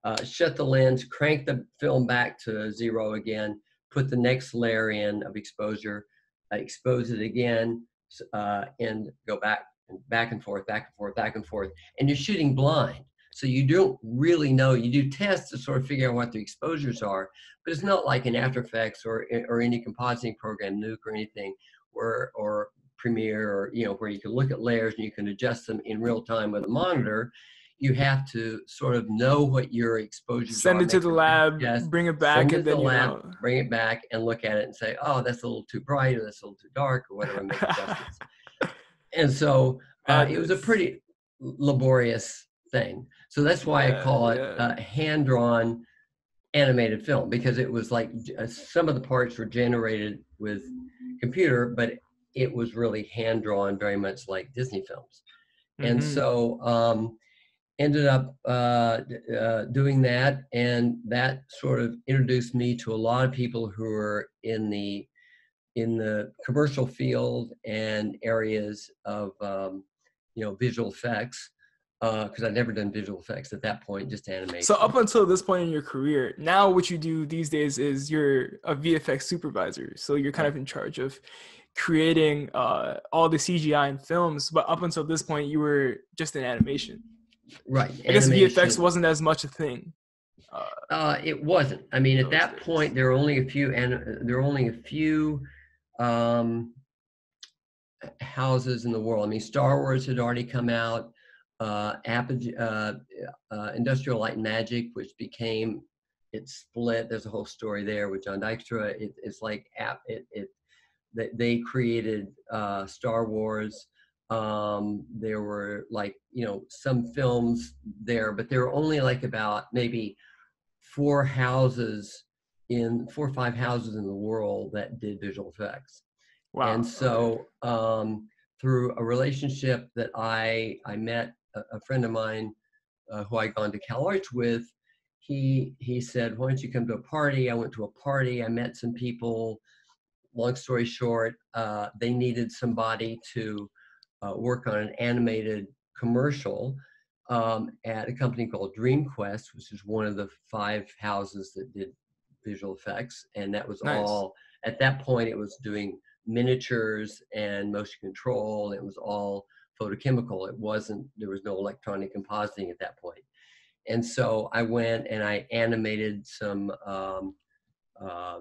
uh, shut the lens, crank the film back to zero again, put the next layer in of exposure, uh, expose it again, uh, and go back and back and forth, back and forth, back and forth. And you're shooting blind. So you don't really know. You do tests to sort of figure out what the exposures are, but it's not like in After Effects or or any compositing program, Nuke or anything, or or Premiere or you know where you can look at layers and you can adjust them in real time with a monitor. You have to sort of know what your exposures Send are. it to the lab, bring it back, and then the lab, know. bring it back and look at it and say, oh, that's a little too bright or that's a little too dark or whatever. Make adjustments. and so uh, it was a pretty laborious thing. So that's why yeah, I call it yeah. a hand drawn animated film because it was like uh, some of the parts were generated with computer, but it was really hand drawn, very much like Disney films. Mm-hmm. And so um, ended up uh, uh, doing that, and that sort of introduced me to a lot of people who are in the in the commercial field and areas of um, you know visual effects because uh, I'd never done visual effects at that point, just animation. So up until this point in your career, now what you do these days is you're a VFX supervisor. So you're kind of in charge of creating uh, all the CGI in films. But up until this point, you were just in animation. right. I guess VFX wasn't as much a thing. Uh, Uh, it wasn't. I mean, at that days. point, there were only a few, and there were only a few um, houses in the world. I mean, Star Wars had already come out. Uh, Apogee, uh, uh, Industrial Light and Magic, which became it split. There's a whole story there with John Dykstra. It, it's like app. It, it they, they created uh, Star Wars. Um, there were like you know some films there, but there were only like about maybe four houses in four or five houses in the world that did visual effects. wow. And so um, through a relationship that I I met a, a friend of mine uh, who I'd gone to Cal Arts with, he he said, "Why don't you come to a party?" I went to a party. I met some people. Long story short, uh, they needed somebody to uh, work on an animated commercial um, at a company called DreamQuest, which is one of the five houses that did visual effects, and that was Nice. all. At that point, it was doing miniatures and motion control. It was all photochemical. It wasn't. There was no electronic compositing at that point. And so I went and I animated some, um, uh,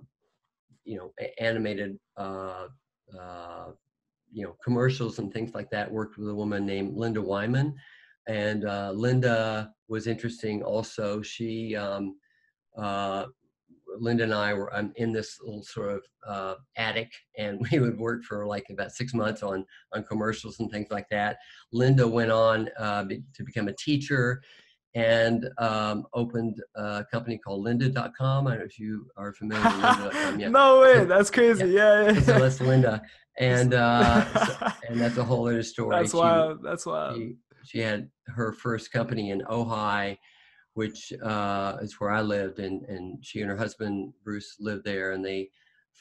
you know, animated, uh, uh, you know, commercials and things like that. Worked with a woman named Lynda Weinman, and uh, Lynda was interesting. Also, she, um, uh, Lynda and I were um, in this little sort of uh, attic, and we would work for like about six months on on commercials and things like that. Lynda went on uh, be, to become a teacher and um, opened a company called lynda.com. I don't know if you are familiar with lynda.com yet. no way, So- that's crazy. Yeah, yeah. So that's Lynda. And, uh, so- and that's a whole other story. that's She- wild. That's wild. she, she had her first company in Ojai, which uh, is where I lived, and, and she and her husband Bruce lived there, and they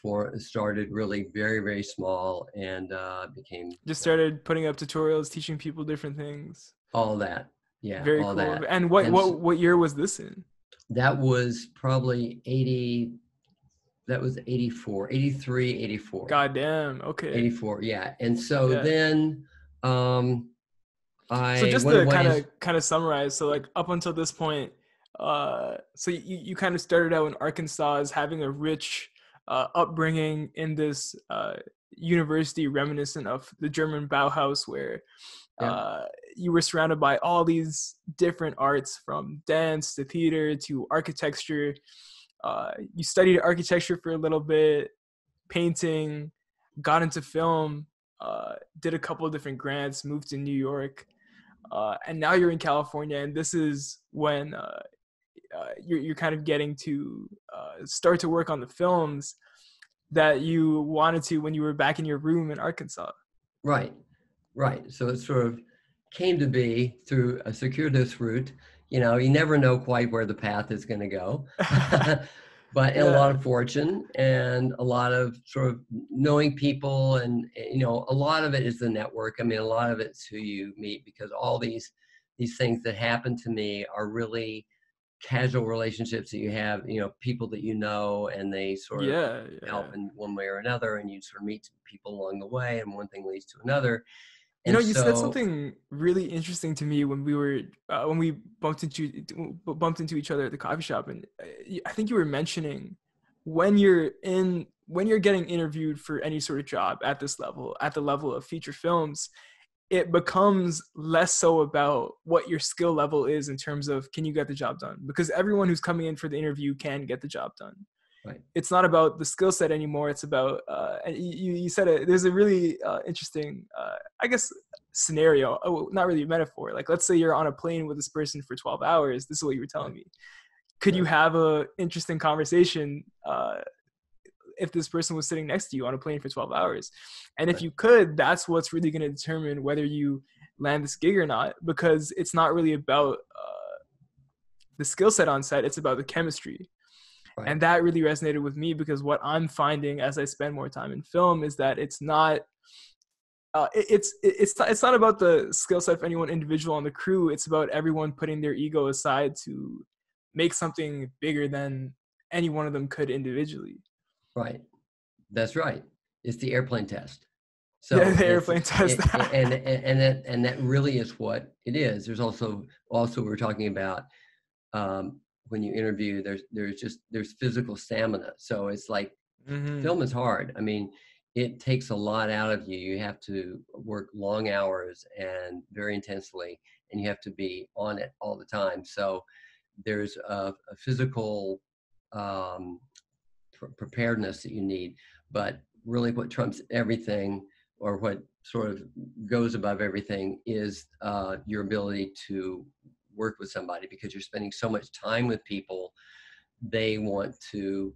for started really very very small and uh, became Just started putting up tutorials, teaching people different things. all that. Yeah, Very all cool. that. And what And what what year was this in? That was probably 80. That was 84, 83, 84. God damn. Okay. 84, yeah. And so Yeah. then um, I so just went to kind of kind of summarize so like up until this point uh so you, you kind of started out in arkansas as having a rich uh, upbringing in this uh, university reminiscent of the german bauhaus where Yeah. uh, you were surrounded by all these different arts from dance to theater to architecture uh, you studied architecture for a little bit painting got into film uh, did a couple of different grants moved to new york uh, and now you're in California, and this is when uh, uh, you're you're kind of getting to uh, start to work on the films that you wanted to when you were back in your room in Arkansas. Right, right. So it sort of came to be through a circuitous route. You know, you never know quite where the path is going to go, but and a lot of fortune and a lot of sort of knowing people, and you know, a lot of it is the network. I mean, a lot of it's who you meet because all these these things that happen to me are really casual relationships that you have. You know, people that you know, and they sort of yeah, yeah. help in one way or another, and you sort of meet people along the way, and one thing leads to another. You know, you said something really interesting to me when we were uh, when we bumped into bumped into each other at the coffee shop, and I think you were mentioning when you're in when you're getting interviewed for any sort of job at this level, at the level of feature films, it becomes less so about what your skill level is in terms of can you get the job done? Because everyone who's coming in for the interview can get the job done Right. it's not about the skill set anymore it's about uh, and you, you said it there's a really uh, interesting uh, i guess scenario oh, not really a metaphor like let's say you're on a plane with this person for 12 hours this is what you were telling me. Could you have a interesting conversation uh, if this person was sitting next to you on a plane for 12 hours? And if you could that's what's really going to determine whether you land this gig or not because it's not really about uh, the skill set on set it's about the chemistry Right. and that really resonated with me because what i'm finding as i spend more time in film is that it's not uh, it, it's it, it's not, it's not about the skill set of any one individual on the crew it's about everyone putting their ego aside to make something bigger than any one of them could individually Right. That's right. It's the airplane test. So yeah, the airplane does it- and and and that and that really is what it is. There's also also we're talking about um, when you interview. There's there's just there's physical stamina. So it's like Mhm. film is hard. I mean, it takes a lot out of you. You have to work long hours and very intensely, and you have to be on it all the time. So there's a, a physical um, pr- preparedness that you need. But really, what trumps everything, or what sort of goes above everything, is uh, your ability to work with somebody because you're spending so much time with people. They want to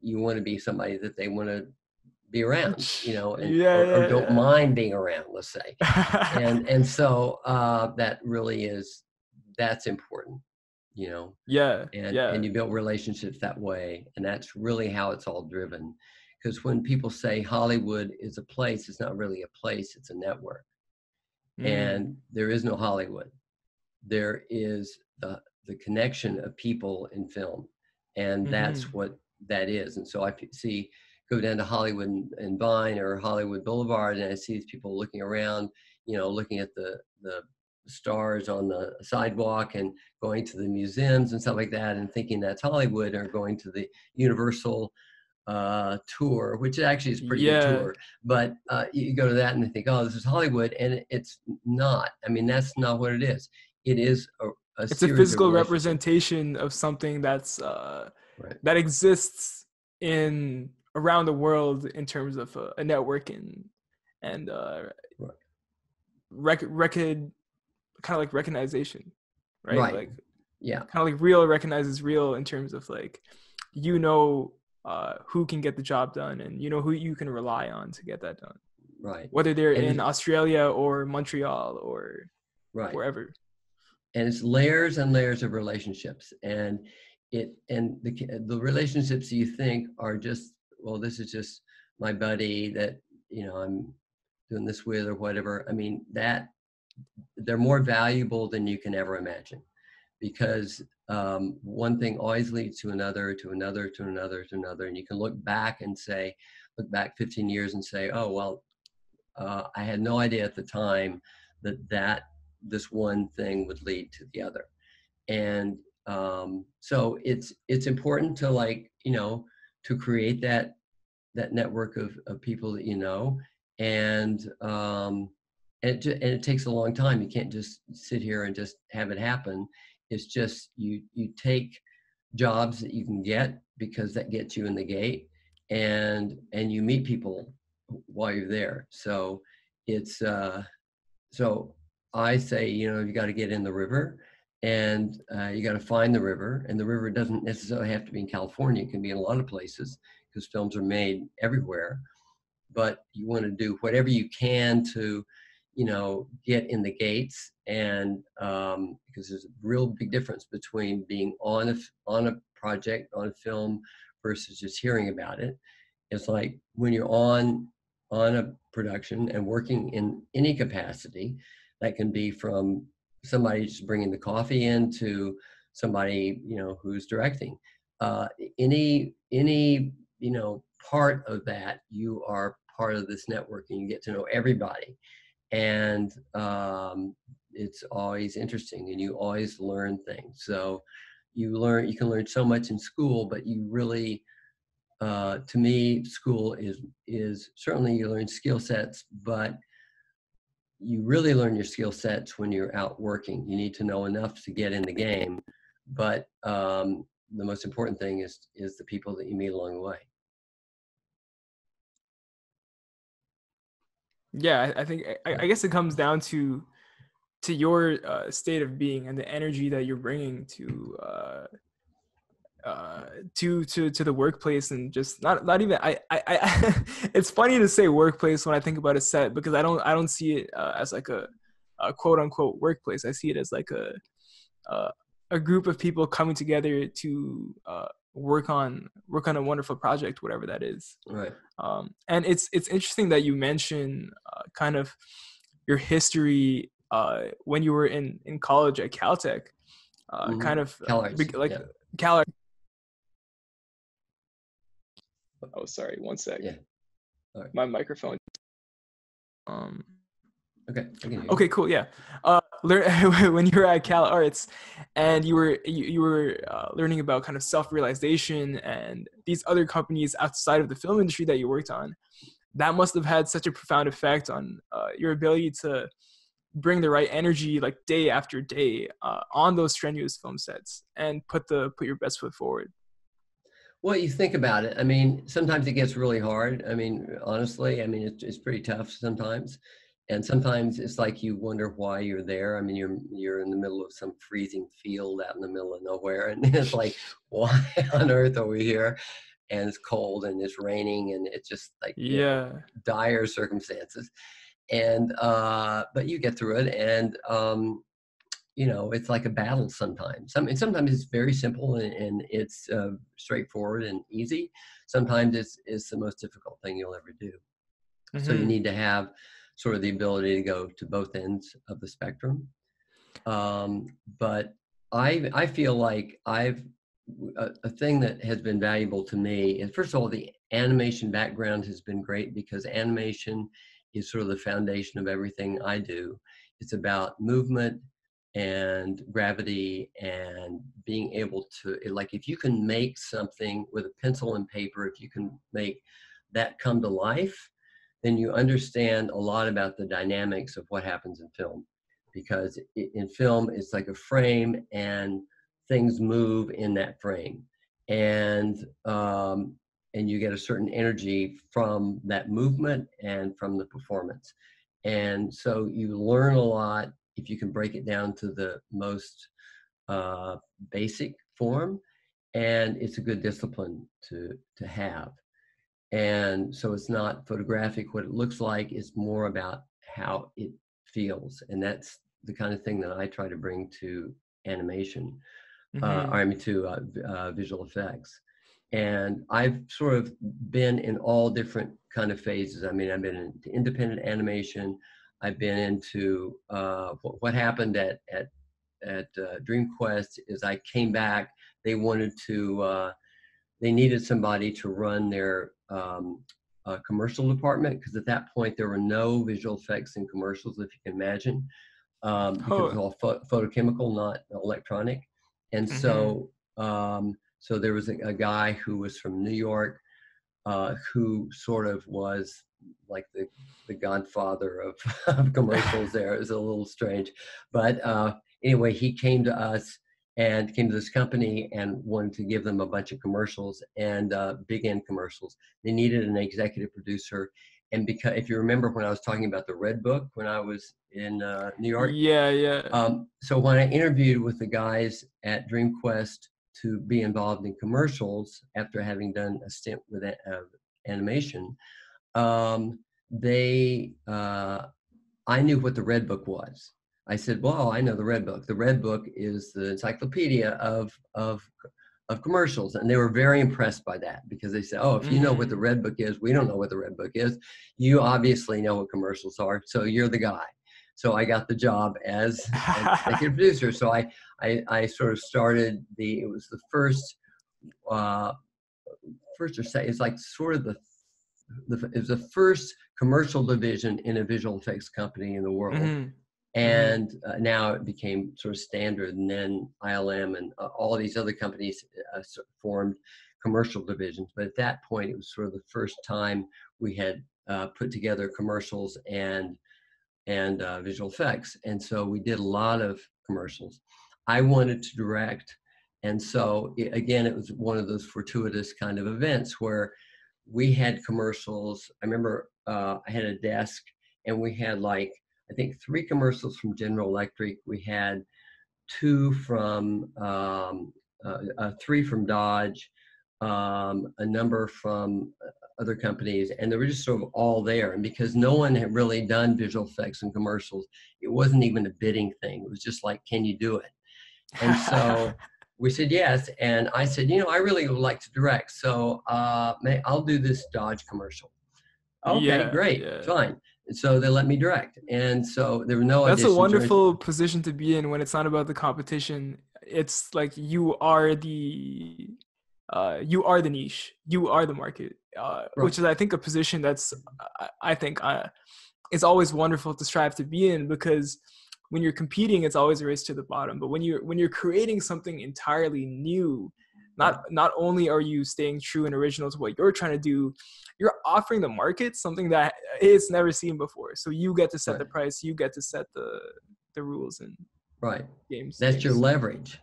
you want to be somebody that they want to be around, you know, and, Yeah, or, or yeah, don't yeah. mind being around, let's say. And and so uh, that really is that's important, you know, yeah, and yeah. and you build relationships that way, and that's really how it's all driven. Because when people say Hollywood is a place, it's not really a place; it's a network Mm. and there is no Hollywood. There is the the connection of people in film, and that's Mhm. what that is. And so I see go down to Hollywood and, and Vine or Hollywood Boulevard, and I see these people looking around, you know, looking at the the stars on the sidewalk and going to the museums and stuff like that, and thinking that's Hollywood, or going to the Universal uh, tour, which actually is pretty Yeah. good tour. But uh, you go to that and they think, oh, this is Hollywood, and it's not. I mean, that's not what it is. It is a, a it's a physical representation of something that's uh, Right. that exists in around the world in terms of uh, a network and and uh, Right. rec- record kind of like recognition, right? Right. Like Yeah, kind of like real recognizes real in terms of like you know uh, who can get the job done and you know who you can rely on to get that done, right, whether they're And in Australia or Montreal or right. wherever. And it's layers and layers of relationships and it and the the relationships you think are just well this is just my buddy that you know i'm doing this with or whatever. I mean that they're more valuable than you can ever imagine because um, one thing always leads to another to another to another to another and you can look back and say look back 15 years and say oh well uh, i had no idea at the time that that this one thing would lead to the other. And um, so it's it's important to like you know to create that that network of, of people that you know. And um, and it, and it takes a long time. You can't just sit here and just have it happen. It's just you you take jobs that you can get because that gets you in the gate and and you meet people while you're there. So it's uh so i say you know you got to get in the river and uh, you got to find the river and the river doesn't necessarily have to be in california it can be in a lot of places because films are made everywhere but you want to do whatever you can to you know get in the gates and um, because there's a real big difference between being on a on a project on a film versus just hearing about it. It's like when you're on on a production and working in any capacity that can be from somebody just bringing the coffee in to somebody you know who's directing. Uh, any any you know part of that you are part of this network and you get to know everybody. And um, it's always interesting and you always learn things. So you learn you can learn so much in school but you really uh, to me school is is certainly you learn skill sets but you really learn your skill sets when you're out working. You need to know enough to get in the game but um, the most important thing is is the people that you meet along the way. Yeah i, think I, I guess it comes down to to your uh, state of being and the energy that you're bringing to uh uh to to to the workplace and just not not even i i, I it's funny to say workplace when i think about a set because i don't i don't see it uh, as like a, a quote unquote workplace i see it as like a uh, a group of people coming together to uh work on work on a wonderful project whatever that is right um, and it's it's interesting that you mention uh, kind of your history uh, when you were in in college at Caltech, uh, Mhm. kind of like yeah. Cal. Oh, sorry. One sec. Yeah. All right. My microphone Um, Okay. Okay, cool. Yeah. Uh, learn when you were at Cal Arts, and you were you, you were uh, learning about kind of self realization and these other companies outside of the film industry that you worked on. That must have had such a profound effect on uh, your ability to bring the right energy, like day after day, uh, on those strenuous film sets and put the put your best foot forward. Well, you think about it. I mean, sometimes it gets really hard. I mean, honestly, I mean, it's, it's pretty tough sometimes and sometimes it's like you wonder why you're there. I mean, you're you're in the middle of some freezing field out in the middle of nowhere, and it's like, why on earth are we here? And it's cold and it's raining and it's just like yeah, know, dire circumstances. And uh, but you get through it, and um, you know it's like a battle sometimes. I mean, sometimes it's very simple and, and it's uh, straightforward and easy. Sometimes it's it's the most difficult thing you'll ever do. Mm-hmm. So you mm-hmm. need to have sort of the ability to go to both ends of the spectrum. Um, but I I feel like I've a, a, thing that has been valuable to me is first of all the animation background has been great because animation is sort of the foundation of everything I do. It's about movement and gravity and being able to like if you can make something with a pencil and paper if you can make that come to life then you understand a lot about the dynamics of what happens in film. Because in film, it's like a frame and things move in that frame. And um, and you get a certain energy from that movement and from the performance. And so you learn a lot if you can break it down to the most uh, basic form. And it's a good discipline to to have. And so it's not photographic what it looks like, it's more about how it feels. And that's the kind of thing that I try to bring to animation, uh, mm-hmm. uh, I mean, to uh, uh, visual effects. And I've sort of been in all different kind of phases. I mean, I've been in independent animation. I've been into uh, what, happened at at at uh, DreamQuest is I came back. They wanted to they needed somebody to run their um, uh, commercial department because at that point there were no visual effects in commercials, if you can imagine, um, because oh. it was all pho- photochemical, not electronic. And mm-hmm. so, um, so there was a, a, guy who was from New York uh, who sort of was like the the godfather of, of commercials. there it was a little strange, but uh, anyway, he came to us and came to this company and wanted to give them a bunch of commercials and uh, big end commercials. They needed an executive producer. And because if you remember when I was talking about the Red Book when I was in uh, New York, yeah, yeah. Um, so when I interviewed with the guys at DreamQuest to be involved in commercials after having done a stint with uh, animation, um, they uh, I knew what the Red Book was I said, "Well, I know the Red Book. The Red Book is the encyclopedia of of of commercials," and they were very impressed by that because they said, "Oh, if you know what the mm. Red Book is, we don't know what the Red Book is. You obviously know what commercials are, so you're the guy." So I got the job as, executive producer. So I, I I sort of started the. It was the first. Uh, first or second, it's like sort of the, the it was the first commercial division in a visual effects company in the world. Mm-hmm Mm-hmm. and uh, now it became sort of standard and then ilm and uh, all these other companies uh, formed commercial divisions but at that point it was sort of the first time we had uh, put together commercials and and uh, visual effects and so we did a lot of commercials i wanted to direct and so it, again it was one of those fortuitous kind of events where we had commercials i remember uh, i had a desk and we had like I think three commercials from General Electric. We had two from um, uh, uh, three from Dodge, um, a number from uh, other companies, and they were just sort of all there. And because no one had really done visual effects and commercials, it wasn't even a bidding thing. It was just like, can you do it? And so we said yes. And I said, you know, I really would like to direct, so uh, may, I'll do this Dodge commercial. Okay, yeah, great, yeah. fine so they let me direct and so there were no that's a wonderful position to be in when it's not about the competition it's like you are the uh, you are the niche you are the market uh, right. which is i think a position that's i, I think uh, it's always wonderful to strive to be in because when you're competing, it's always a race to the bottom. But when you're when you're creating something entirely new, not not only are you staying true and original to what you're trying to do, you're offering the market something that it's never seen before. So you get to set right. the price, you get to set the the rules and right games. That's games. your leverage.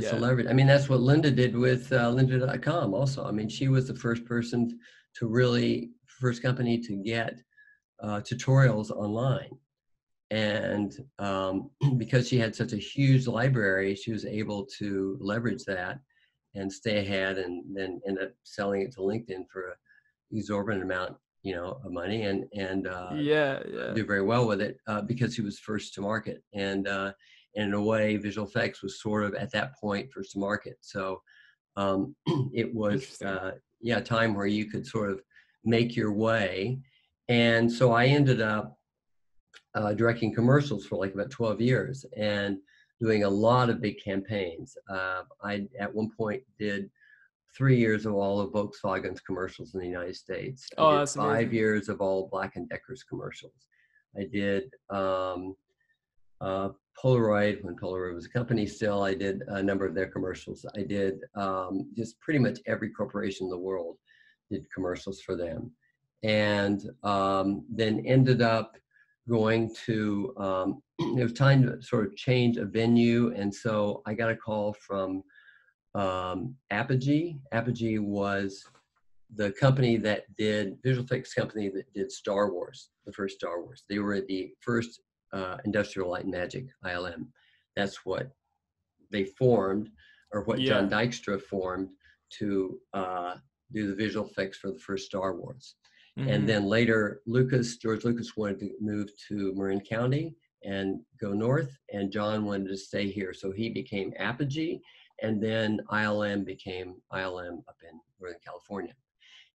That's yeah. leverage. I mean, that's what Lynda did with uh, Lynda.com. Also, I mean, she was the first person to really first company to get uh, tutorials online and um, because she had such a huge library she was able to leverage that and stay ahead and then end up selling it to linkedin for a exorbitant amount you know of money and and uh, yeah, yeah do very well with it uh, because he was first to market and uh, and in a way visual effects was sort of at that point first to market so um, it was uh, yeah a time where you could sort of make your way and so i ended up uh, directing commercials for like about 12 years and doing a lot of big campaigns. Uh, I at one point did three years of all of Volkswagen's commercials in the United States. I oh, that's five amazing. years of all Black and Decker's commercials. I did um, uh, Polaroid when Polaroid was a company still. I did a number of their commercials. I did um, just pretty much every corporation in the world did commercials for them, and um, then ended up going to um, it was time to sort of change a venue and so i got a call from um, apogee apogee was the company that did visual effects company that did star wars the first star wars they were the first uh, industrial light and magic ilm that's what they formed or what yeah. john dykstra formed to uh, do the visual effects for the first star wars Mm-hmm. And then later, Lucas, George Lucas wanted to move to Marin County and go north, and John wanted to stay here. So he became Apogee, and then ILM became ILM up in Northern California.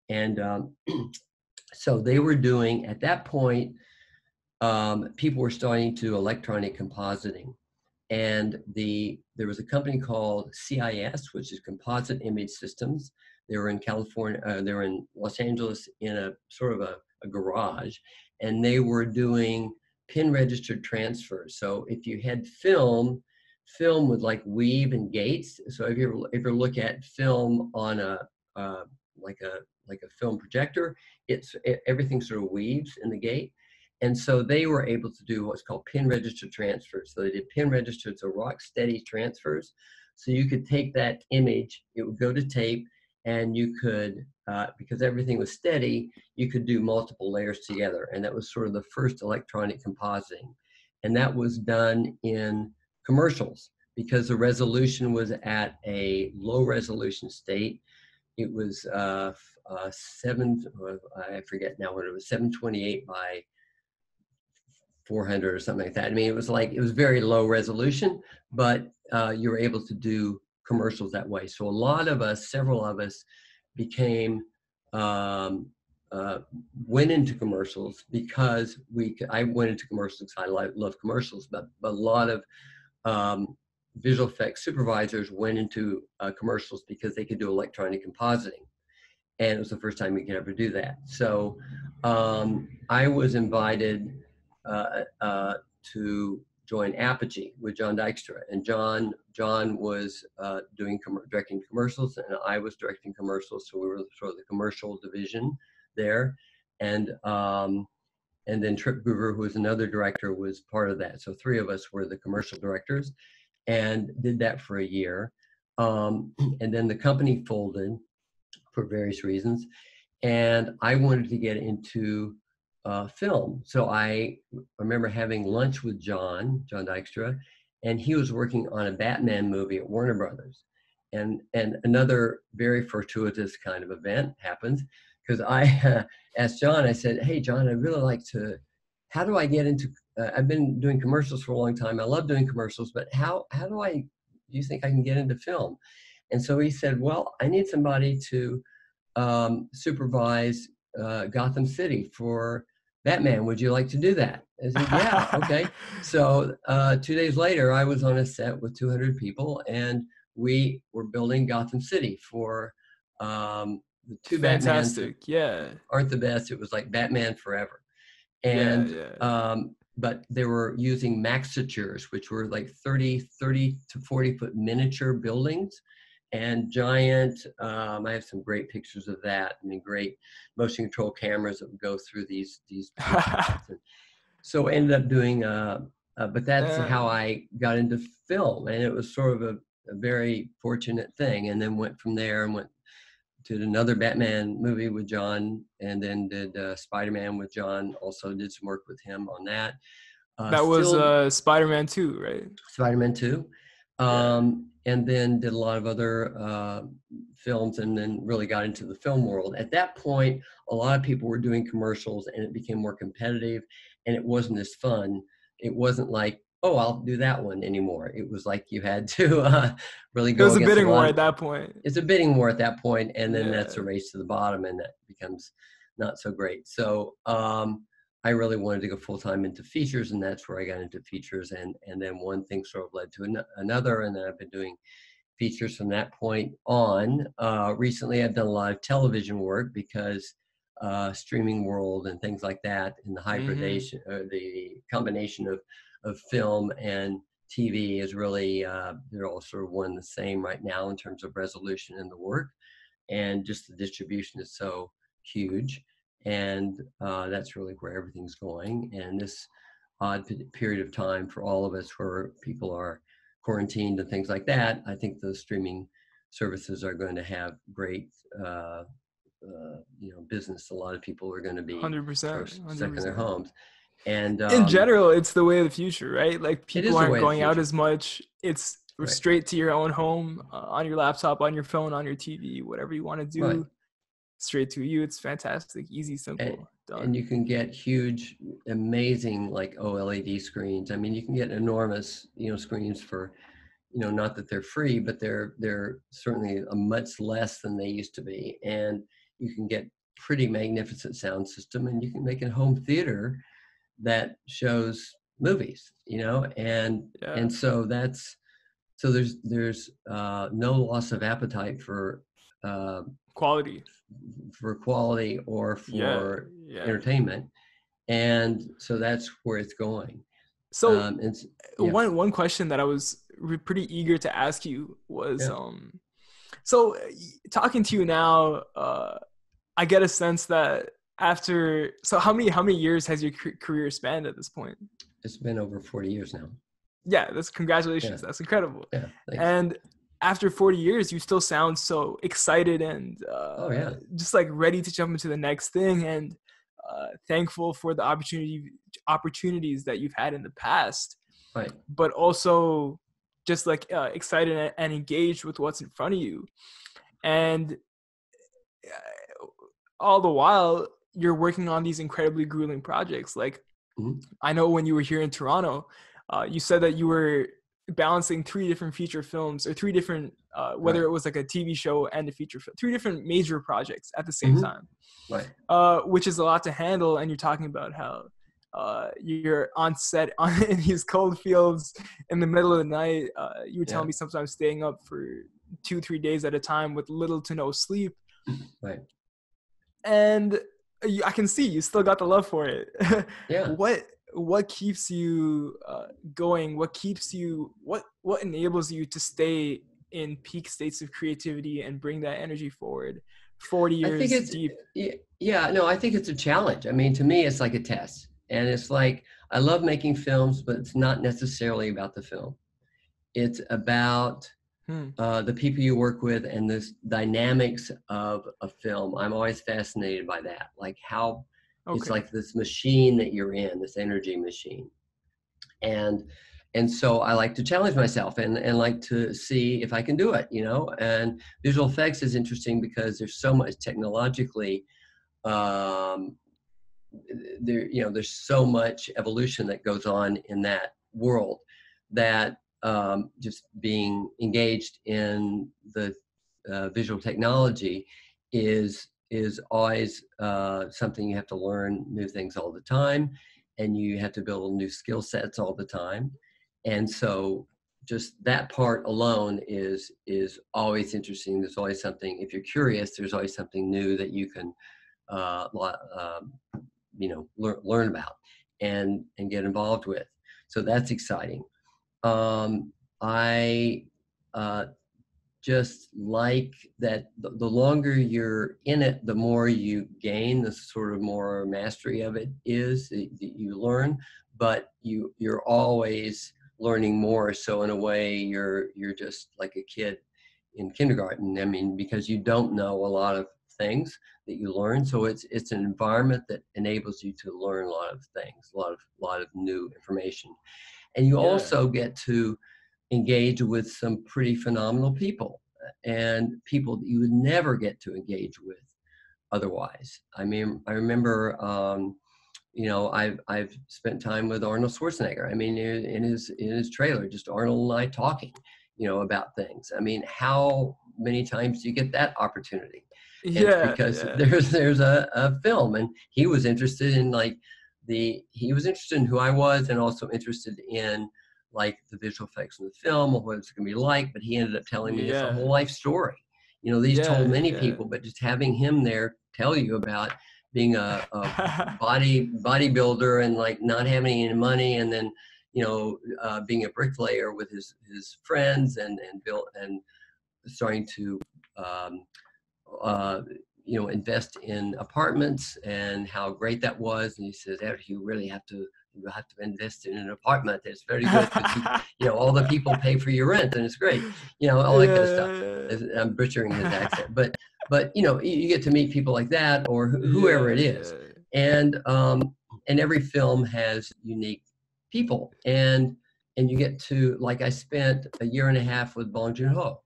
And um, so they were doing, at that point, um, people were starting to electronic compositing. And the there was a company called CIS, which is Composite Image Systems, they were in California, uh, they were in Los Angeles in a sort of a, a garage, and they were doing pin registered transfers. So if you had film, film would like weave and gates. So if you if you look at film on a uh, like a like a film projector, it's it, everything sort of weaves in the gate. And so they were able to do what's called pin register transfers. So they did pin registered, so rock steady transfers. So you could take that image, it would go to tape, and you could uh, because everything was steady you could do multiple layers together and that was sort of the first electronic compositing and that was done in commercials because the resolution was at a low resolution state it was uh, uh, seven i forget now what it was 728 by 400 or something like that i mean it was like it was very low resolution but uh, you were able to do commercials that way. So a lot of us, several of us, became um, uh, went into commercials because we. I went into commercials. I love, love commercials, but, but a lot of um, visual effects supervisors went into uh, commercials because they could do electronic compositing, and it was the first time we could ever do that. So um, I was invited to join Apogee with John Dykstra, and John John was uh, doing com- directing commercials, and I was directing commercials. So we were sort of the commercial division there, and um, and then Trip Groover, who was another director, was part of that. So three of us were the commercial directors, and did that for a year, um, and then the company folded for various reasons, and I wanted to get into uh, film. So I remember having lunch with John, John Dykstra, and he was working on a Batman movie at Warner Brothers. And, and another very fortuitous kind of event happens because I uh, asked John, I said, Hey, John, I'd really like to, how do I get into, uh, I've been doing commercials for a long time. I love doing commercials, but how, how do I, do you think I can get into film? And so he said, Well, I need somebody to um, supervise uh, Gotham City for Batman, would you like to do that? I said, yeah, okay. So uh, two days later, I was on a set with 200 people, and we were building Gotham City for um, the two Fantastic, Batmans yeah. aren't the best. It was like Batman Forever. and yeah, yeah. um, but they were using maxitures, which were like 30, 30 to 40 foot miniature buildings and giant. Um, I have some great pictures of that. I mean, great motion control cameras that would go through these these. so I ended up doing, uh, uh, but that's Yeah. how I got into film, and it was sort of a, a very fortunate thing. And then went from there and went did another Batman movie with John, and then did uh, Spider Man with John. Also did some work with him on that. Uh, that was uh, Spider-Man 2, right? Spider-Man 2. Um, and then did a lot of other uh, films and then really got into the film world. At that point, a lot of people were doing commercials and it became more competitive and it wasn't as fun. It wasn't like, oh, I'll do that one anymore. It was like you had to uh, really It was a bidding lot war at that point. it's a bidding war at that point and then that's a race to the bottom and that becomes not so great so um, i really wanted to go full-time into features and that's where i got into features and and then one thing sort of led to an- another and then i've been doing features from that point on. Uh, recently i've done a lot of television work because uh, streaming world and things like that and the hybridation or the combination of of film and TV is really uh, they're all sort of one and the same right now in terms of resolution in the work, and just the distribution is so huge, and uh, that's really where everything's going. And this odd pe- period of time for all of us, where people are quarantined and things like that, I think those streaming services are going to have great. Uh, uh, you know, business. A lot of people are going to be 100%. sort of stuck in their homes, and in um, general it's the way of the future right like people aren't way of the going out as much it's Right. straight to your own home uh, on your laptop on your phone on your tv whatever you want to do Right. Straight to you. It's fantastic. Easy simple done. and you can get huge amazing like oled screens. I mean you can get enormous you know screens for you know not that they're free but they're they're certainly a much less than they used to be. And you can get pretty magnificent sound system and you can make a home theater that shows movies you know? And yeah. and so that's so there's there's uh, no loss of appetite for uh, quality for quality or for yeah entertainment and so that's where it's going so um and s- yeah. one one question that I was re- pretty eager to ask you was Yeah. um so uh, talking to you now uh I get a sense that after so how many how many years has your career spanned at this point it's been over 40 years now yeah that's congratulations Yeah. that's incredible yeah thanks. and after 40 years you still sound so excited and uh, Oh, yeah. just like ready to jump into the next thing and uh, thankful for the opportunity opportunities that you've had in the past right but also just like uh, excited and- engaged with what's in front of you and uh, all the while you're working on these incredibly grueling projects like Mhm. i know when you were here in toronto uh, you said that you were balancing three different feature films or three different uh, whether Right. it was like a tv show and a feature film three different major projects at the same Mhm. time right uh, which is a lot to handle. And you're talking about how uh, you're on set on, in these cold fields in the middle of the night. Uh, you were telling Yeah. me sometimes staying up for two, three days at a time with little to no sleep. right And you, I can see you still got the love for it. yeah what what keeps you uh, going? What keeps you? What what enables you to stay in peak states of creativity and bring that energy forward? Forty I years think it's deep. yeah, yeah no i think it's a challenge i mean to me it's like a test and it's like i love making films but it's not necessarily about the film it's about Hmm. uh, the people you work with and this dynamics of a film i'm always fascinated by that like how Okay. it's like this machine that you're in this energy machine and and so i like to challenge myself and and like to see if i can do it you know and visual effects is interesting because there's so much technologically um there you know there's so much evolution that goes on in that world that um, just being engaged in the uh, visual technology is is always uh, something you have to learn new things all the time and you have to build new skill sets all the time and so just that part alone is is always interesting there's always something if you're curious there's always something new that you can uh, um, you know learn, learn about and and get involved with. So that's exciting. Um, I uh, just like that the, the, longer you're in it, the more you gain, the sort of more mastery of it is that you learn, but you you're always learning more. So in a way, you're you're just like a kid in kindergarten. I mean, because you don't know a lot of things that you learn. So it's it's an environment that enables you to learn a lot of things, a lot of a lot of new information, and you yeah. also get to engage with some pretty phenomenal people and people that you would never get to engage with otherwise. I mean, I remember, um, you know, I've I've spent time with Arnold Schwarzenegger. I mean, in his in his trailer, just Arnold and I talking, you know, about things. I mean, how many times do you get that opportunity? And yeah, because yeah. there's there's a, a film, and he was interested in like the he was interested in who I was, and also interested in like the visual effects in the film or what it's going to be like, but he ended up telling me yeah. it's a whole life story. You know, these yeah, told many yeah. people, but just having him there tell you about being a, a body bodybuilder and like not having any money, and then you know uh, being a bricklayer with his his friends and and built and starting to um, uh, you know invest in apartments and how great that was. And he says, you really have to you have to invest in an apartment. It's very good because you, you, know all the people pay for your rent, and it's great. You know all that kind of stuff. I'm butchering his accent, but but you know you get to meet people like that or whoever it is, and um, and every film has unique people, and and you get to like I spent a year and a half with Bong Joon Ho,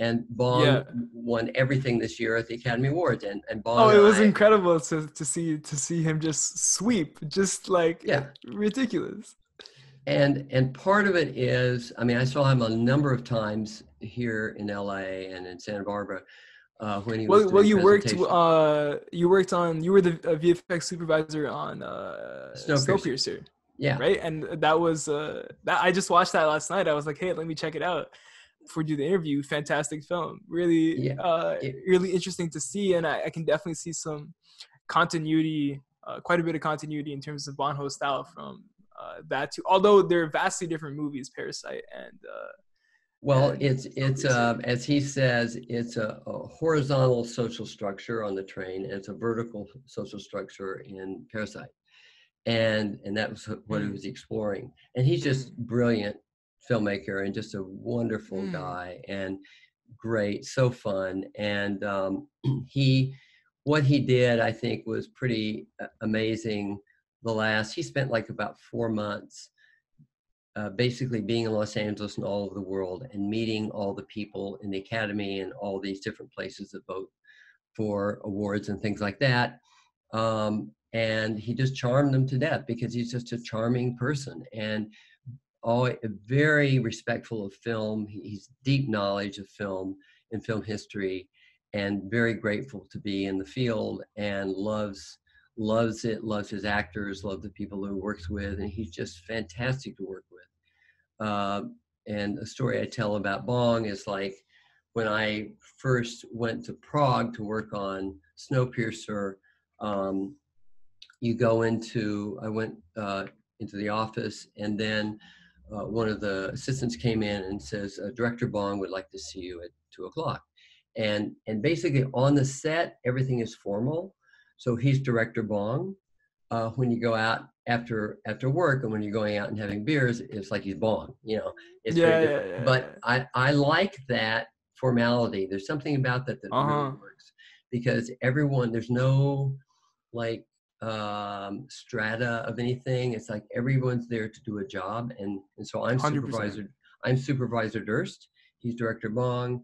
and Bong yeah. won everything this year at the Academy Awards. And and Bong. Oh, it was I, incredible to to see to see him just sweep, just like yeah, ridiculous. And and part of it is, I mean, I saw him a number of times here in L.A. and in Santa Barbara. Uh, when he well, well, you worked. Uh, you worked on. You were the VFX supervisor on uh, Snowpiercer. Snowpiercer. Yeah. Right, and that was uh, that. I just watched that last night. I was like, hey, let me check it out for do the interview. Fantastic film, really, yeah. uh, really interesting to see, and I, I, can definitely see some continuity, uh, quite a bit of continuity in terms of Bong Ho style from uh, that too. Although they're vastly different movies, Parasite and. Uh, well, and it's it's uh, as he says, it's a, a, horizontal social structure on the train, and it's a vertical social structure in Parasite, and and that was what he mm. was exploring. And he's just mm. brilliant filmmaker and just a wonderful mm. guy and great, so fun. And um, he, what he did, I think, was pretty amazing. The last, he spent like about four months uh, basically being in Los Angeles and all over the world and meeting all the people in the academy and all these different places that vote for awards and things like that. Um, and he just charmed them to death because he's just a charming person. And always very respectful of film. He's deep knowledge of film and film history, and very grateful to be in the field and loves loves it, loves his actors, loves the people who he works with, and he's just fantastic to work with. Uh, and a story I tell about Bong is like when I first went to Prague to work on Snowpiercer. Um, you go into I went uh, into the office and then uh, one of the assistants came in and says, uh, Director Bong would like to see you at two o'clock. And, and basically on the set, everything is formal. So he's Director Bong. Uh, when you go out after after work and when you're going out and having beers, it's like he's Bong, you know. It's yeah, very different. Yeah, yeah, but I, I like that formality. There's something about that that uh-huh. really works because everyone, there's no like um, strata of anything. It's like everyone's there to do a job, and and so I'm 100%. supervisor. I'm supervisor Durst. He's director Bong.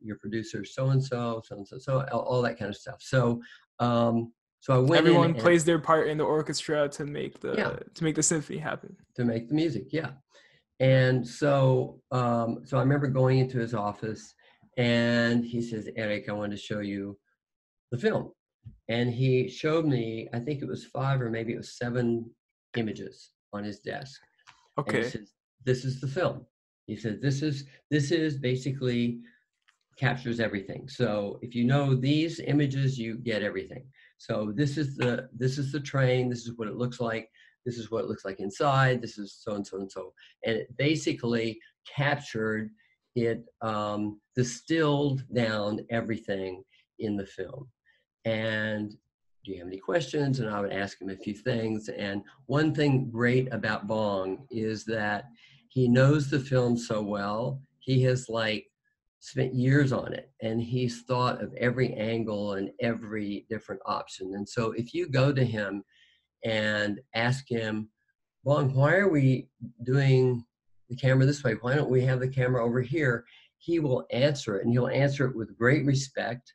Your producer so and so, so and so, so all that kind of stuff. So um, so I went. Everyone plays their part in the orchestra to make the yeah. to make the symphony happen. To make the music, yeah. And so um, so I remember going into his office, and he says, "Eric, I want to show you the film." And he showed me i think it was five or maybe it was seven images on his desk okay says, this is the film he said this is this is basically captures everything. So if you know these images, you get everything. So this is the this is the train. This is what it looks like. This is what it looks like inside. This is so and so and so. And it basically captured it, um, distilled down everything in the film. And do you have any questions? And I would ask him a few things. And one thing great about Bong is that he knows the film so well. He has like spent years on it and he's thought of every angle and every different option. And so if you go to him and ask him, Bong, why are we doing the camera this way? Why don't we have the camera over here? He will answer it and he'll answer it with great respect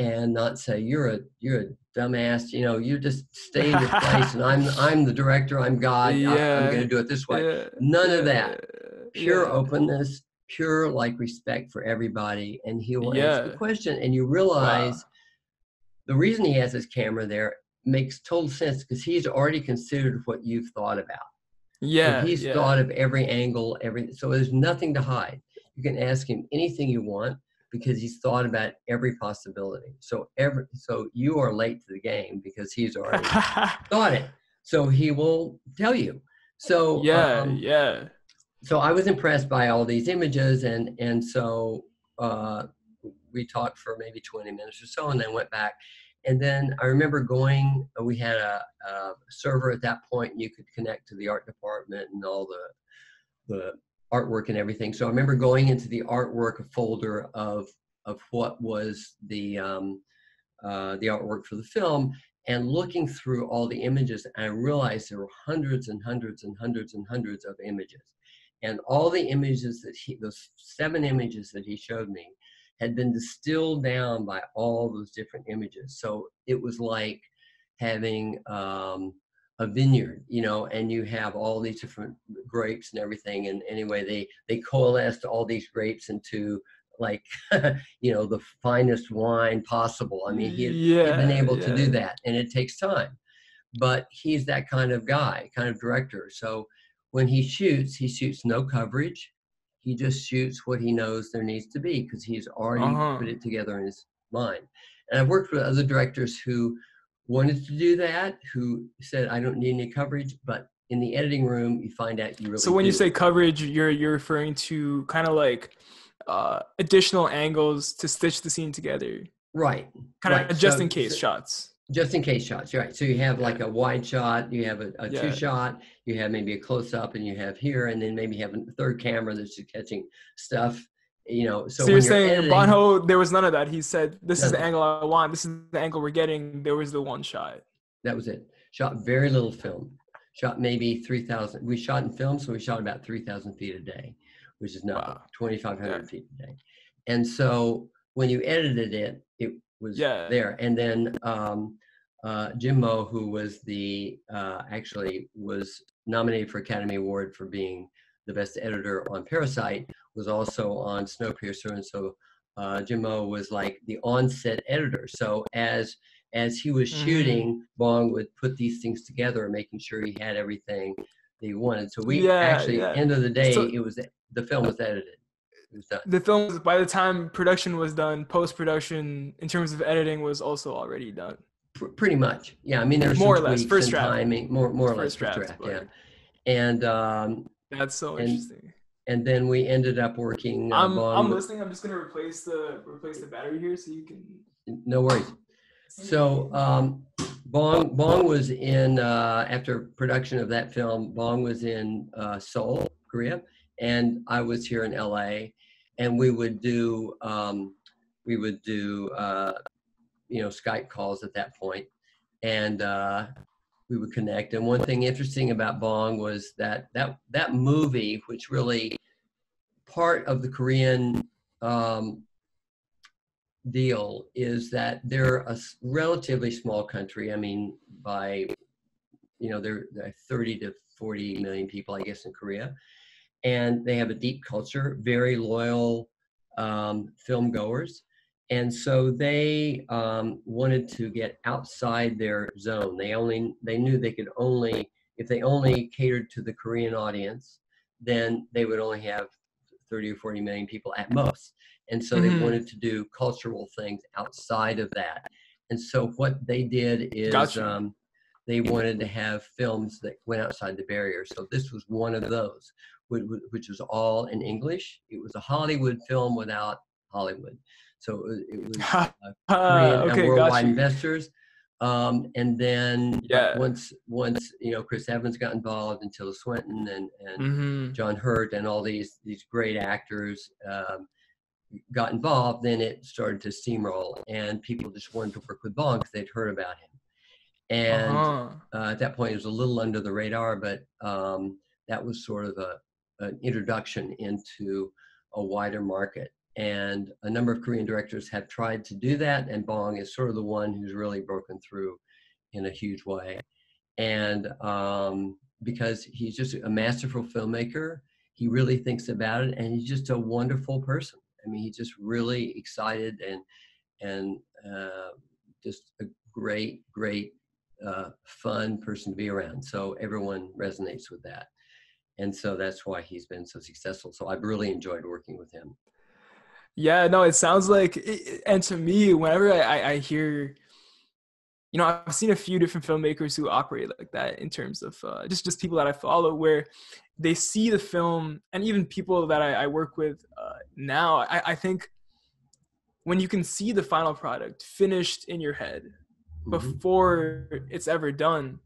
and not say you're a you're a dumbass you know you just stay in your place and i'm i'm the director i'm god yeah. i'm going to do it this way yeah. none yeah. of that pure openness pure like respect for everybody and he will answer the question and you realize wow. the reason he has his camera there makes total sense because he's already considered what you've thought about yeah so he's thought of every angle every so there's nothing to hide you can ask him anything you want because he's thought about every possibility. So every so you are late to the game because he's already thought it. So he will tell you. So yeah, um, yeah. So I was impressed by all these images, and and so uh, we talked for maybe 20 minutes or so, and then went back. And then I remember going. We had a, a server at that point, and you could connect to the art department and all the the artwork and everything. So I remember going into the artwork folder of of what was the um, uh, the artwork for the film and looking through all the images. I realized there were hundreds and hundreds and hundreds and hundreds of images, and all the images that he those seven images that he showed me had been distilled down by all those different images. So it was like having um, a vineyard, you know, and you have all these different grapes and everything. And anyway, they they coalesced all these grapes into like, you know, the finest wine possible. I mean, he had, yeah, been able yeah. to do that, and it takes time. But he's that kind of guy, kind of director. So when he shoots, he shoots no coverage. He just shoots what he knows there needs to be because he's already uh-huh. put it together in his mind. And I've worked with other directors who wanted to do that who said I don't need any coverage, but in the editing room you find out you really. So when do. you say coverage, you're you're referring to kind of like uh, additional angles to stitch the scene together. Right. Kind right. of just so, in case so, shots. Just in case shots, right? So you have like a wide shot, you have a, a yeah. two shot, you have maybe a close up, and you have here, and then maybe have a third camera that's just catching stuff you know so, so you're saying editing, bonho there was none of that. He said this is the angle i want. This is the angle we're getting. There was the one shot. That was it. Shot very little film. Shot maybe 3000 we shot in film so we shot about 3000 feet a day which is not wow. 2500 yeah. feet a day. And so when you edited it it was yeah. there. And then um, uh, Jinmo, who was the uh, actually was nominated for Academy Award for being the best editor on Parasite, was also on Snowpiercer, and so uh, Jinmo was like the on-set editor. So as as he was mm-hmm. shooting, Bong would put these things together, making sure he had everything that he wanted. So we yeah, actually, yeah. end of the day, so, it was the film was edited. Was the film, by the time production was done, post production in terms of editing was also already done. Pr- pretty much, yeah. I mean, there's more or less first draft, timing, more more or less first draft, draft yeah. And um, that's so and, interesting and then we ended up working. Uh, I'm I'm listening. I'm just gonna replace the replace the battery here so you can. No worries. So um, Bong Bong was in uh, after production of that film. Bong was in uh, Seoul, Korea, and I was here in L.A. And we would do um, we would do uh, you know Skype calls at that point, and uh, we would connect. And one thing interesting about Bong was that that that movie, which really part of the Korean um, deal, is that they're a relatively small country. I mean, by you know, they're, they're 30 to 40 million people, I guess, in Korea, and they have a deep culture, very loyal um, film goers and so they um, wanted to get outside their zone they only they knew they could only if they only catered to the korean audience then they would only have 30 or 40 million people at most. And so Mhm. they wanted to do cultural things outside of that. And so what they did is Gotcha. um, they wanted to have films that went outside the barrier. So this was one of those, whi- whi- which was all in English. It was a Hollywood film without Hollywood. So it was, was uh, Korean and worldwide investors. Um, and then Yeah. once once you know Chris Evans got involved and Tilda Swinton and, and hmm John Hurt and all these these great actors um, got involved, then it started to steamroll, and people just wanted to work with Bong because they'd heard about him. And uh-huh. uh, at that point, it was a little under the radar, but um, that was sort of a, an introduction into a wider market. And a number of Korean directors have tried to do that, and Bong is sort of the one who's really broken through in a huge way. And um, because he's just a masterful filmmaker, he really thinks about it, and he's just a wonderful person. I mean, he's just really excited and and uh, just a great, great, uh, fun person to be around. So everyone resonates with that, and so that's why he's been so successful. So I've really enjoyed working with him. Yeah, no, it sounds like, it- and to me, whenever I, I, hear, you know, I've seen a few different filmmakers who operate like that in terms of uh, just just people that I follow, where they see the film, and even people that I, I work with uh, now, I, I think when you can see the final product finished in your head Mhm. before it's ever done,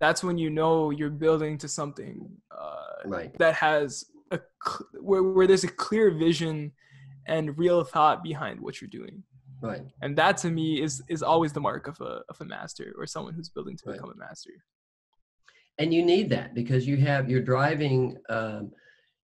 that's when you know you're building to something uh, Right. that has a where, where there's a clear vision and real thought behind what you're doing. Right. and that to me is is always the mark of a of a master or someone who's building to Right. become a master. And you need that because you have you're driving um,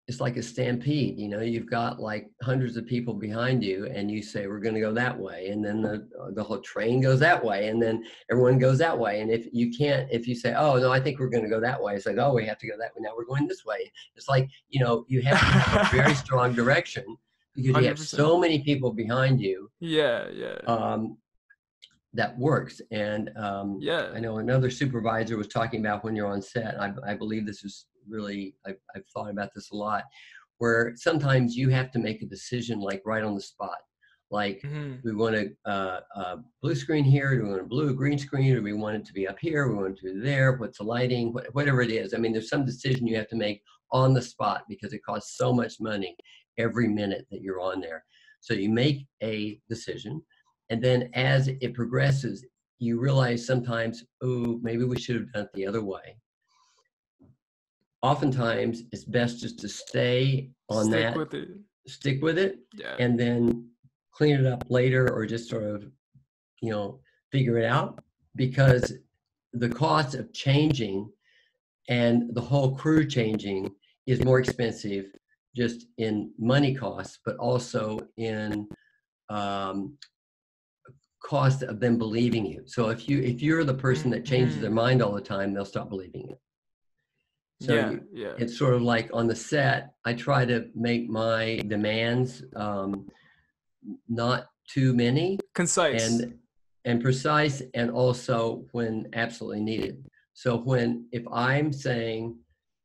it's like a stampede you know you've got like hundreds of people behind you and you say we're going to go that way. And then the the whole train goes that way and then everyone goes that way. And if you can't if you say oh no i think we're going to go that way it's like oh we have to go that way. Now we're going this way. It's like you know you have to have a very strong direction because you have so many people behind you yeah yeah um, that works. And um, Yeah. I know another supervisor was talking about when you're on set. I, I believe this is really, I've, I've thought about this a lot, where sometimes you have to make a decision like right on the spot. Like, Mhm. we want a, uh, a blue screen here, do we want a blue green screen, or do we want it to be up here, we want it to be there, what's the lighting, what, whatever it is. I mean, there's some decision you have to make on the spot because it costs so much money every minute that you're on there. So you make a decision, and then as it progresses, you realize sometimes, oh, maybe we should have done it the other way. Oftentimes, it's best just to stay on Stick that, with it stick with it, yeah and then clean it up later or just sort of you know figure it out because the cost of changing and the whole crew changing is more expensive just in money costs but also in um, cost of them believing you. So if you if you're the person that changes their mind all the time they'll stop believing you. So yeah yeah. it's sort of like on the set i try to make my demands um, not too many concise. and and precise and also when absolutely needed. So when if i'm saying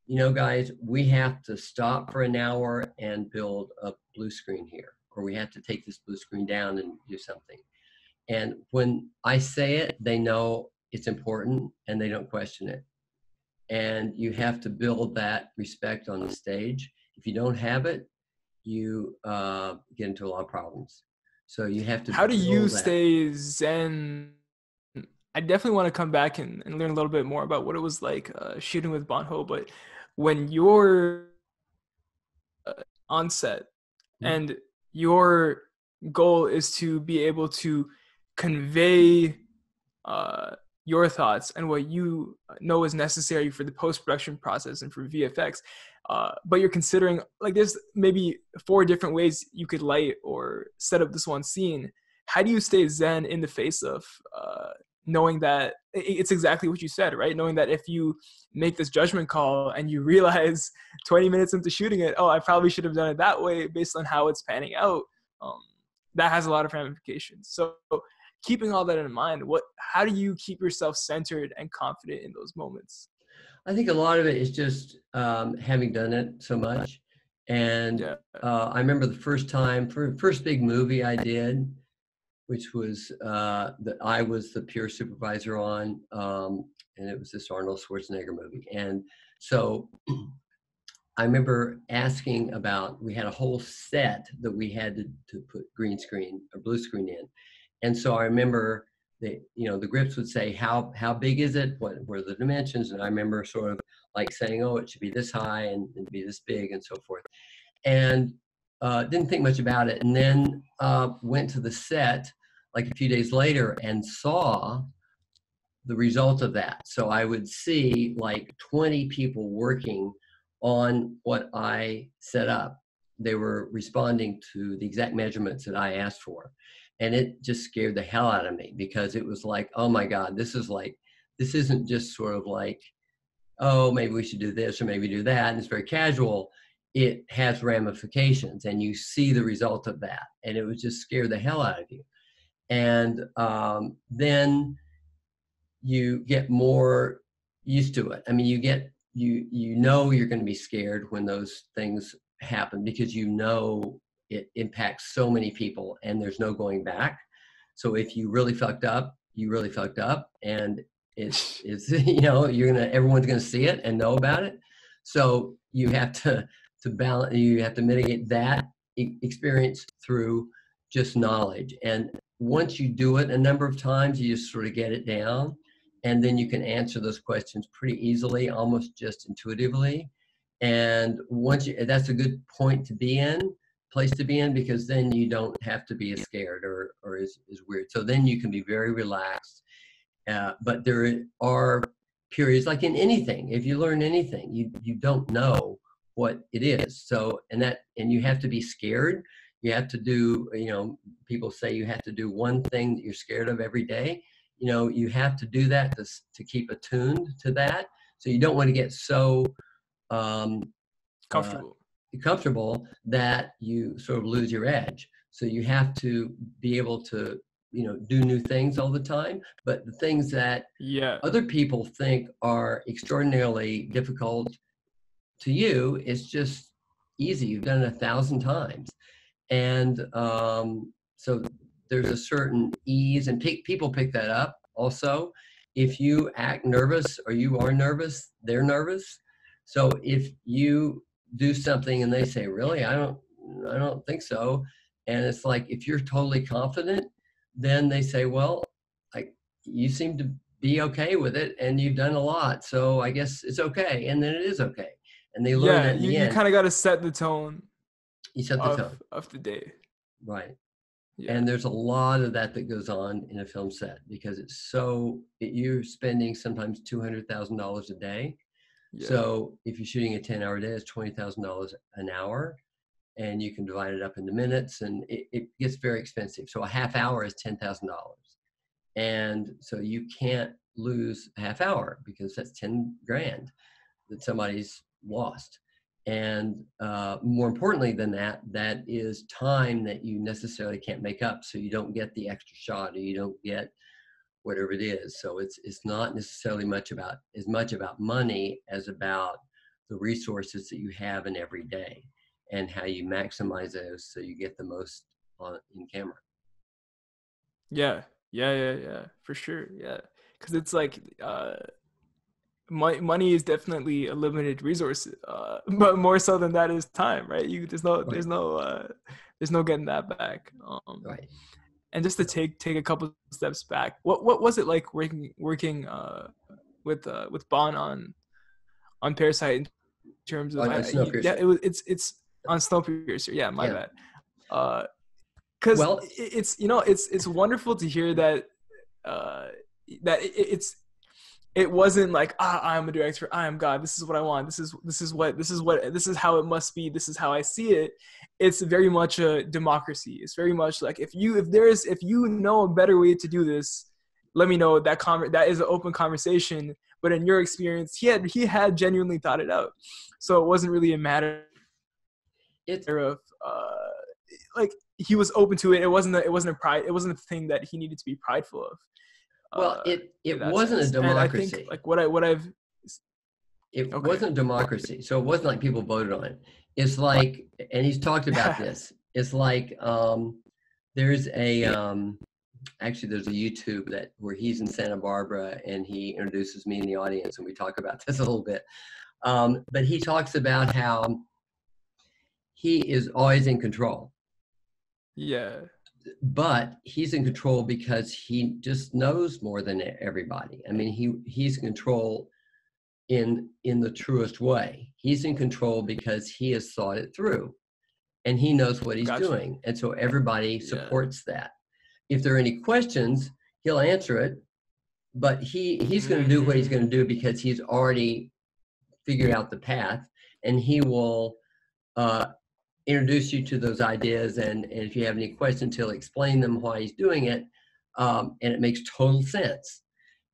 you know guys we have to stop for an hour and build a blue screen here or we have to take this blue screen down and do something. And when i say it they know it's important and they don't question it. And you have to build that respect on the stage. If you don't have it you uh, get into a lot of problems. So you have to how do you that. stay zen? I definitely want to come back and, and learn a little bit more about what it was like uh, shooting with bonho but when you're uh, on set Mhm. and your goal is to be able to convey uh, your thoughts and what you know is necessary for the post-production process and for vfx uh, but you're considering like there's maybe four different ways you could light or set up this one scene how do you stay zen in the face of uh, knowing that it's exactly what you said right? Knowing that if you make this judgment call and you realize 20 minutes into shooting it oh i probably should have done it that way based on how it's panning out um, that has a lot of ramifications. So keeping all that in mind what how do you keep yourself centered and confident in those moments? I think a lot of it is just um, having done it so much. And Yeah. uh, I remember the first time, for first big movie I did, which was uh, that I was the peer supervisor on, um, and it was this Arnold Schwarzenegger movie. And so I remember asking about. We had a whole set that we had to, to put green screen or blue screen in, and so I remember the you know the grips would say how how big is it what were the dimensions and i remember sort of like saying oh it should be this high and, and be this big and so forth and uh, didn't think much about it and then uh, went to the set like a few days later and saw the result of that. So i would see like 20 people working on what i set up. They were responding to the exact measurements that i asked for and it just scared the hell out of me because it was like oh my god this is like this isn't just sort of like oh maybe we should do this or maybe do that and it's very casual. It has ramifications and you see the result of that and it would just scare the hell out of you and um, then you get more used to it. I mean you get you you know you're going to be scared when those things happen because you know it impacts so many people and there's no going back. So if you really fucked up you really fucked up and it's it's you know you're gonna everyone's gonna see it and know about it. So you have to to balance you have to mitigate that experience through just knowledge. And once you do it a number of times you just sort of get it down and then you can answer those questions pretty easily almost just intuitively. And once you that's a good point to be in place to be in because then you don't have to be as scared or or is, is weird. So then you can be very relaxed. Uh, but there are periods like in anything if you learn anything you you don't know what it is. So and that and you have to be scared you have to do you know people say you have to do one thing that you're scared of every day. You know you have to do that to, to keep attuned to that. So you don't want to get so um, Comfortable. uh, comfortable that you sort of lose your edge. So you have to be able to you know do new things all the time. But the things that yeah. other people think are extraordinarily difficult to you it's just easy. You've done it a thousand times and um, so there's a certain ease and pe- people pick that up also. If you act nervous or you are nervous they're nervous. So if you do something and they say really? I don't i don't think so and it's like if you're totally confident then they say well like you seem to be okay with it and you've done a lot so i guess it's okay and then it is okay and they learn Yeah. that You, the you kind of got to set the tone you set the of, tone of the day. right Yeah. and there's a lot of that that goes on in a film set because it's so it, you're spending sometimes $200000 a day yeah. so if you're shooting a 10 hour day it's $20000 an hour and you can divide it up into minutes and it, it gets very expensive so a half hour is $10000 and so you can't lose a half hour because that's 10 grand that somebody's lost and uh, more importantly than that that is time that you necessarily can't make up. So you don't get the extra shot or you don't get whatever it is. So it's it's not necessarily much about as much about money as about the resources that you have in every day and how you maximize those so you get the most on in camera. Yeah, yeah, yeah, yeah, for sure. Yeah, because it's like uh, money money is definitely a limited resource, uh, but more so than that is time, right? You there's no there's no uh, there's no getting that back. Um, right and just to take take a couple steps back, what what was it like working working uh, with uh, with Bong on on Parasite in terms of On- on I- you- yeah, it was it's it's on Snowpiercer. Yeah, my Yeah. bad. Uh, because Well- it's you know it's it's wonderful to hear that uh that it, it's it wasn't like ah I'm a director I am God. This is what I want. This is this is what this is what this is how it must be. This is how I see it. It's very much a democracy. It's very much like if you if there's if you know a better way to do this let me know. That conver- that is an open conversation. But in your experience he had he had genuinely thought it out. So it wasn't really a matter it's of uh like he was open to it. It wasn't a, it wasn't a pride it wasn't a thing that he needed to be prideful of well uh, it it wasn't sense. a And democracy I think like what I what I've it Okay. wasn't democracy. So it wasn't like people voted on it. It's like, and he's talked about this. It's like um, there's a um, actually there's a YouTube that where he's in Santa Barbara and he introduces me in the audience and we talk about this a little bit. Um, but he talks about how he is always in control Yeah. But he's in control because he just knows more than everybody. I mean he he's in control in in the truest way. He's in control because he has thought it through and he knows what he's Gotcha. doing. And so everybody Yeah. supports that. If there are any questions he'll answer it but he he's going to do what he's going to do because he's already figured out the path and he will uh, introduce you to those ideas and, and if you have any questions he'll explain them why he's doing it um, and it makes total sense.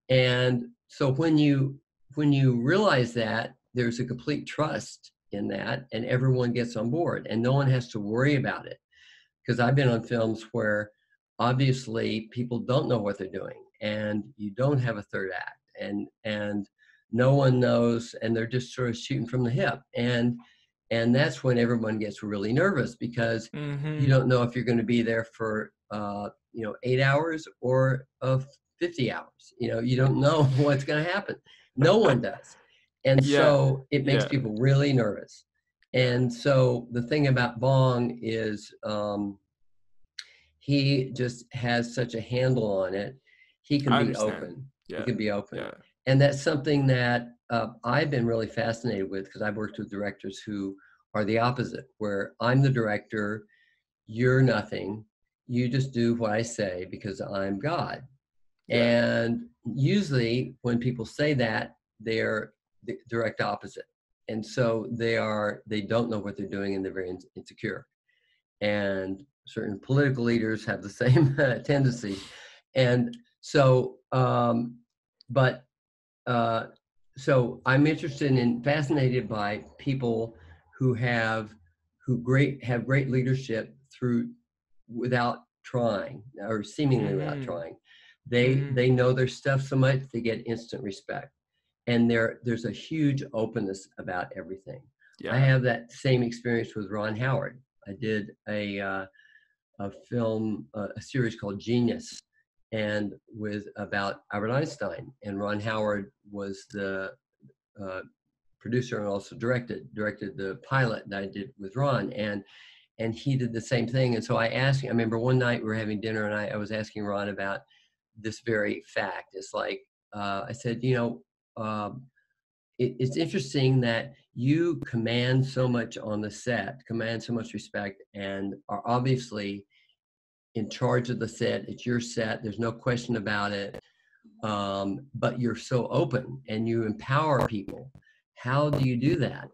And so when you when you realize that there's a complete trust in that and everyone gets on board and no one has to worry about it. Because i've been on films where obviously people don't know what they're doing and you don't have a third act and and no one knows and they're just sort of shooting from the hip. And and that's when everyone gets really nervous because Mm-hmm. you don't know if you're going to be there for uh, you know eight hours or of 50 hours you know you don't know what's going to happen no one does and Yeah, so it makes yeah. people really nervous and so the thing about bong is um, he just has such a handle on it he can I be understand. open yeah. he can be open and that's something that uh, I've been really fascinated with because I've worked with directors who are the opposite, where I'm the director, you're nothing, you just do what I say because I'm God. Yeah. And usually, when people say that, they're the direct opposite, and so they are they don't know what they're doing and they're very insecure. And certain political leaders have the same tendency, and so um, but uh, so I'm interested in fascinated by people who have who great have great leadership through without trying or seemingly without Mhm. trying. They Mhm. they know their stuff so much they get instant respect, and there there's a huge openness about everything. Yeah. I have that same experience with Ron Howard. I did a uh, a film, uh, a series called Genius, and with about Albert Einstein. And Ron Howard was the uh, producer and also directed directed the pilot that I did with Ron. And and he did the same thing. And so I asked. I remember one night we were having dinner, and I, I was asking Ron about this very fact. It's like uh, I said, you know. Um, it, it's interesting that you command so much on the set, command so much respect, and are obviously in charge of the set. It's your set. There's no question about it. Um, but you're so open and you empower people. How do you do that?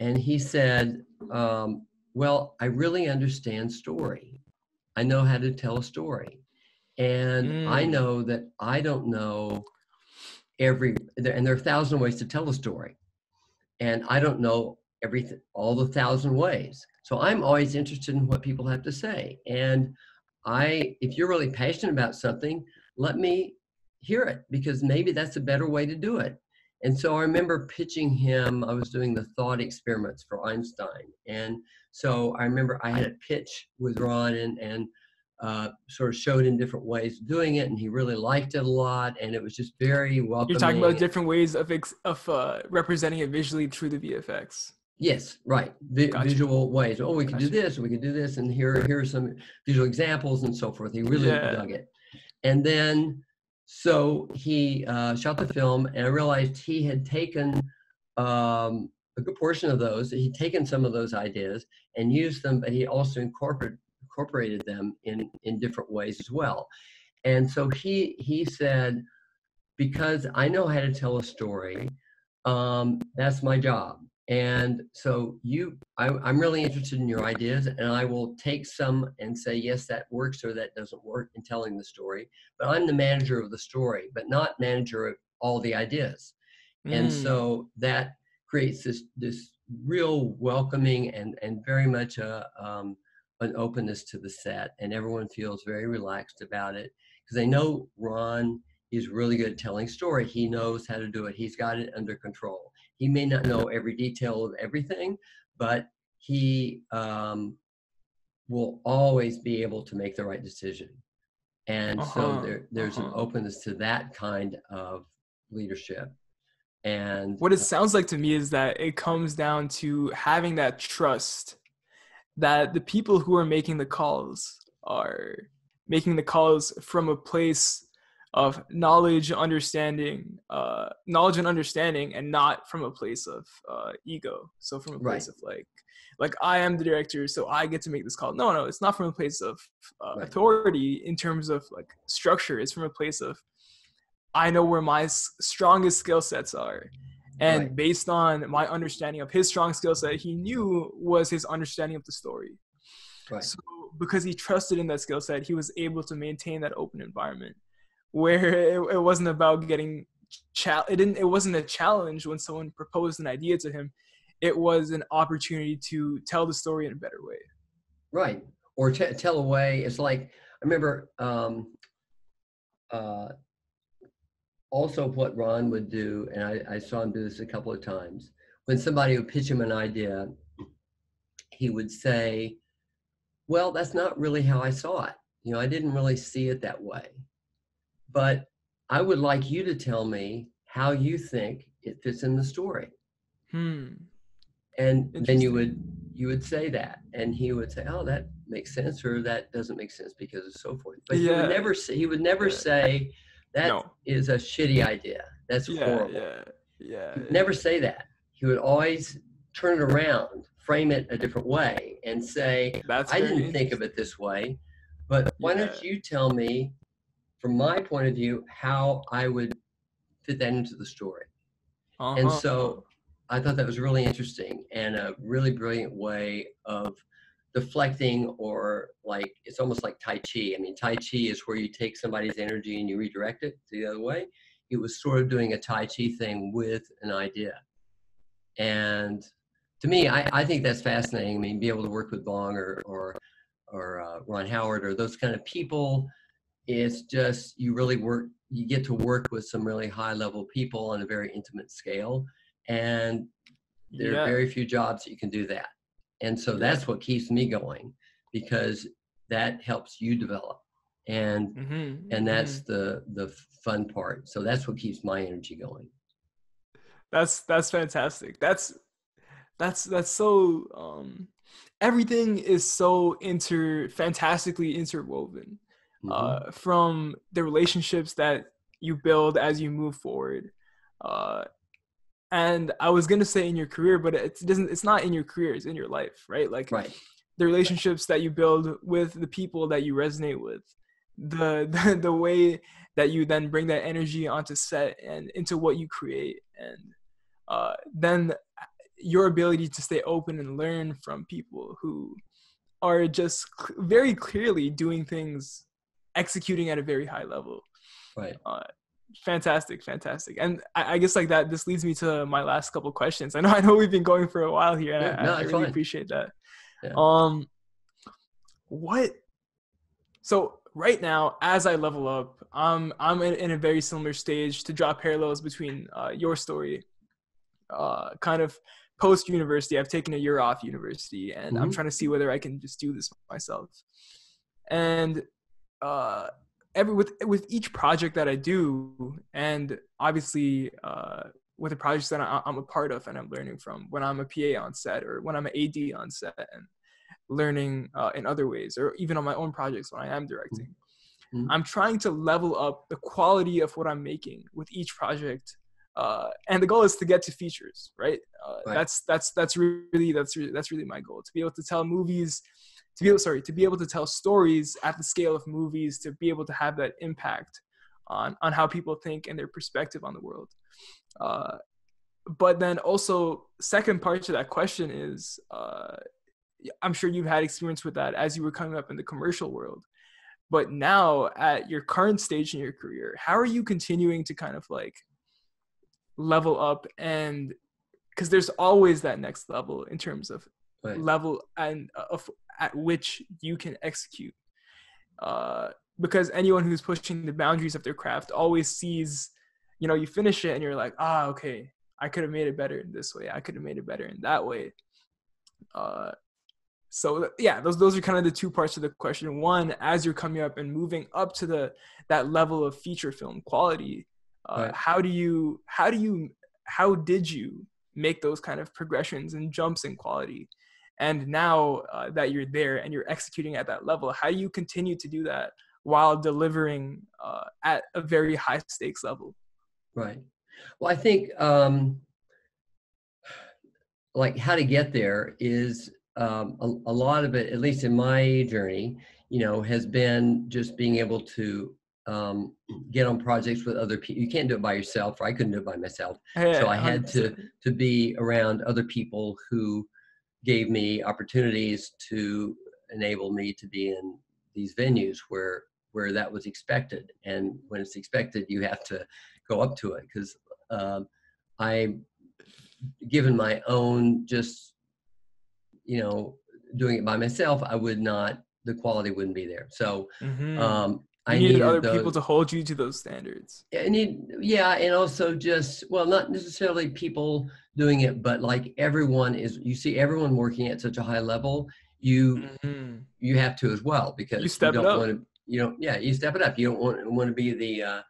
And he said, um, Well, I really understand story. I know how to tell a story. And I Mm. know that I don't know every, and there are a thousand ways to tell a story. And I don't know everything, all the thousand ways. So I'm always interested in what people have to say. And I, if you're really passionate about something, let me hear it because maybe that's a better way to do it. And so I remember pitching him, I was doing the thought experiments for Einstein. And so I remember I had a pitch with Ron and, and uh, sort of showed in different ways of doing it. And he really liked it a lot. And it was just very welcoming. You're talking about different ways of ex- of uh, representing it visually through the VFX. Yes, right. Vi- Gotcha. Visual ways. Oh, we could do this, we could do this, and here here are some visual examples and so forth. He really Yeah. dug it. And then, so he uh, shot the film, and I realized he had taken um, a good portion of those. He'd taken some of those ideas and used them, but he also incorporated incorporated them in in different ways as well. And so he he said, because I know how to tell a story, um, that's my job. And so you, I, I'm really interested in your ideas, and I will take some and say yes, that works or that doesn't work in telling the story. But I'm the manager of the story, but not manager of all the ideas. And Mm. so that creates this this real welcoming and and very much a um, an openness to the set, and everyone feels very relaxed about it because they know Ron is really good at telling story. He knows how to do it. He's got it under control, he may not know every detail of everything, but he um, will always be able to make the right decision. And uh-huh, so there, there's uh-huh. an openness to that kind of leadership. And what it sounds like to me is that it comes down to having that trust that the people who are making the calls are making the calls from a place of knowledge, understanding, uh, knowledge and understanding, and not from a place of uh, ego. So from a place right. of like, like I am the director, so I get to make this call. No, no, it's not from a place of uh, right. authority in terms of like structure. It's from a place of I know where my strongest skill sets are. And right. based on my understanding of his strong skill set, he knew was his understanding of the story. Right. So because he trusted in that skill set, he was able to maintain that open environment where it, it wasn't about getting cha- it didn't it wasn't a challenge when someone proposed an idea to him. It was an opportunity to tell the story in a better way. Right. Or t- tell a way. It's like I remember um, uh, also what Ron would do, and I, I saw him do this a couple of times, when somebody would pitch him an idea, he would say, Well, that's not really how I saw it. You know, I didn't really see it that way. But I would like you to tell me how you think it fits in the story. Hmm. And then you would you would say that, and he would say, "Oh, that makes sense," or "That doesn't make sense because of so forth." But yeah. he would never say he would never yeah. say, that no. is a shitty idea. That's yeah, horrible. Yeah, yeah. never say that. He would always turn it around, frame it a different way, and say, That's I didn't think of it this way, but why yeah. don't you tell me, from my point of view, how I would fit that into the story? Uh-huh. And so I thought that was really interesting and a really brilliant way of deflecting or like it's almost like tai chi i mean tai chi is where you take somebody's energy and you redirect it the other way it was sort of doing a tai chi thing with an idea and to me i, I think that's fascinating i mean be able to work with bong or or or uh, ron howard or those kind of people it's just you really work you get to work with some really high level people on a very intimate scale and there yeah. are very few jobs that you can do that and so that's what keeps me going because that helps you develop and mm-hmm. and that's mm-hmm. the the fun part so that's what keeps my energy going that's that's fantastic that's that's that's so um everything is so inter fantastically interwoven mm-hmm. uh from the relationships that you build as you move forward uh and i was going to say in your career but it doesn't it's not in your career it's in your life right like right. the relationships that you build with the people that you resonate with the, the the way that you then bring that energy onto set and into what you create and uh, then your ability to stay open and learn from people who are just cl- very clearly doing things executing at a very high level. Right. Uh, fantastic fantastic. And I, I, guess like that this leads me to my last couple questions. I know i know we've been going for a while here and yeah, I, no, I, really fine. appreciate that. Yeah. um what so right now as i level up um i'm in, in a very similar stage to draw parallels between uh, your story uh kind of post university i've taken a year off university and mm-hmm. i'm trying to see whether i can just do this myself. And uh every with with each project that I do, and obviously uh, with the projects that I, am a part of and I'm learning from, when I'm a PA on set or when I'm an AD on set and learning uh, in other ways, or even on my own projects when I am directing, mm-hmm. I'm trying to level up the quality of what I'm making with each project. Uh, and the goal is to get to features, right? Uh, right? That's that's that's really that's really, that's really my goal to be able to tell movies to be able sorry to be able to tell stories at the scale of movies to be able to have that impact on on how people think and their perspective on the world. Uh, but then also second part to that question is uh, i'm sure you've had experience with that as you were coming up in the commercial world. But now at your current stage in your career how are you continuing to kind of like level up and because there's always that next level in terms of right. level and uh, of at which you can execute. Uh, because anyone who's pushing the boundaries of their craft always sees, you know, you finish it and you're like, ah, okay, I could have made it better in this way. I could have made it better in that way. Uh, so yeah, those those are kind of the two parts of the question. One, as you're coming up and moving up to the that level of feature film quality, uh, right. how do you how do you how did you make those kind of progressions and jumps in quality? And now uh, that you're there and you're executing at that level, how do you continue to do that while delivering uh, at a very high stakes level? Right. Well, I think um, like how to get there is um, a, a, lot of it, at least in my journey, you know, has been just being able to um, get on projects with other people. You can't do it by yourself, or I couldn't do it by myself. Yeah, so I had 100%. to to be around other people who gave me opportunities to enable me to be in these venues where where that was expected. And when it's expected, you have to go up to it because um, I, given my own just, you know, doing it by myself, I would not, the quality wouldn't be there. So mm-hmm. um, I needed, needed other those, people to hold you to those standards. I need, yeah, and also just well, not necessarily people doing it, but like everyone is. You see everyone working at such a high level. You mm-hmm. you have to as well because you, step you don't want to. You don't. Yeah, you step it up. You don't want want to be the uh,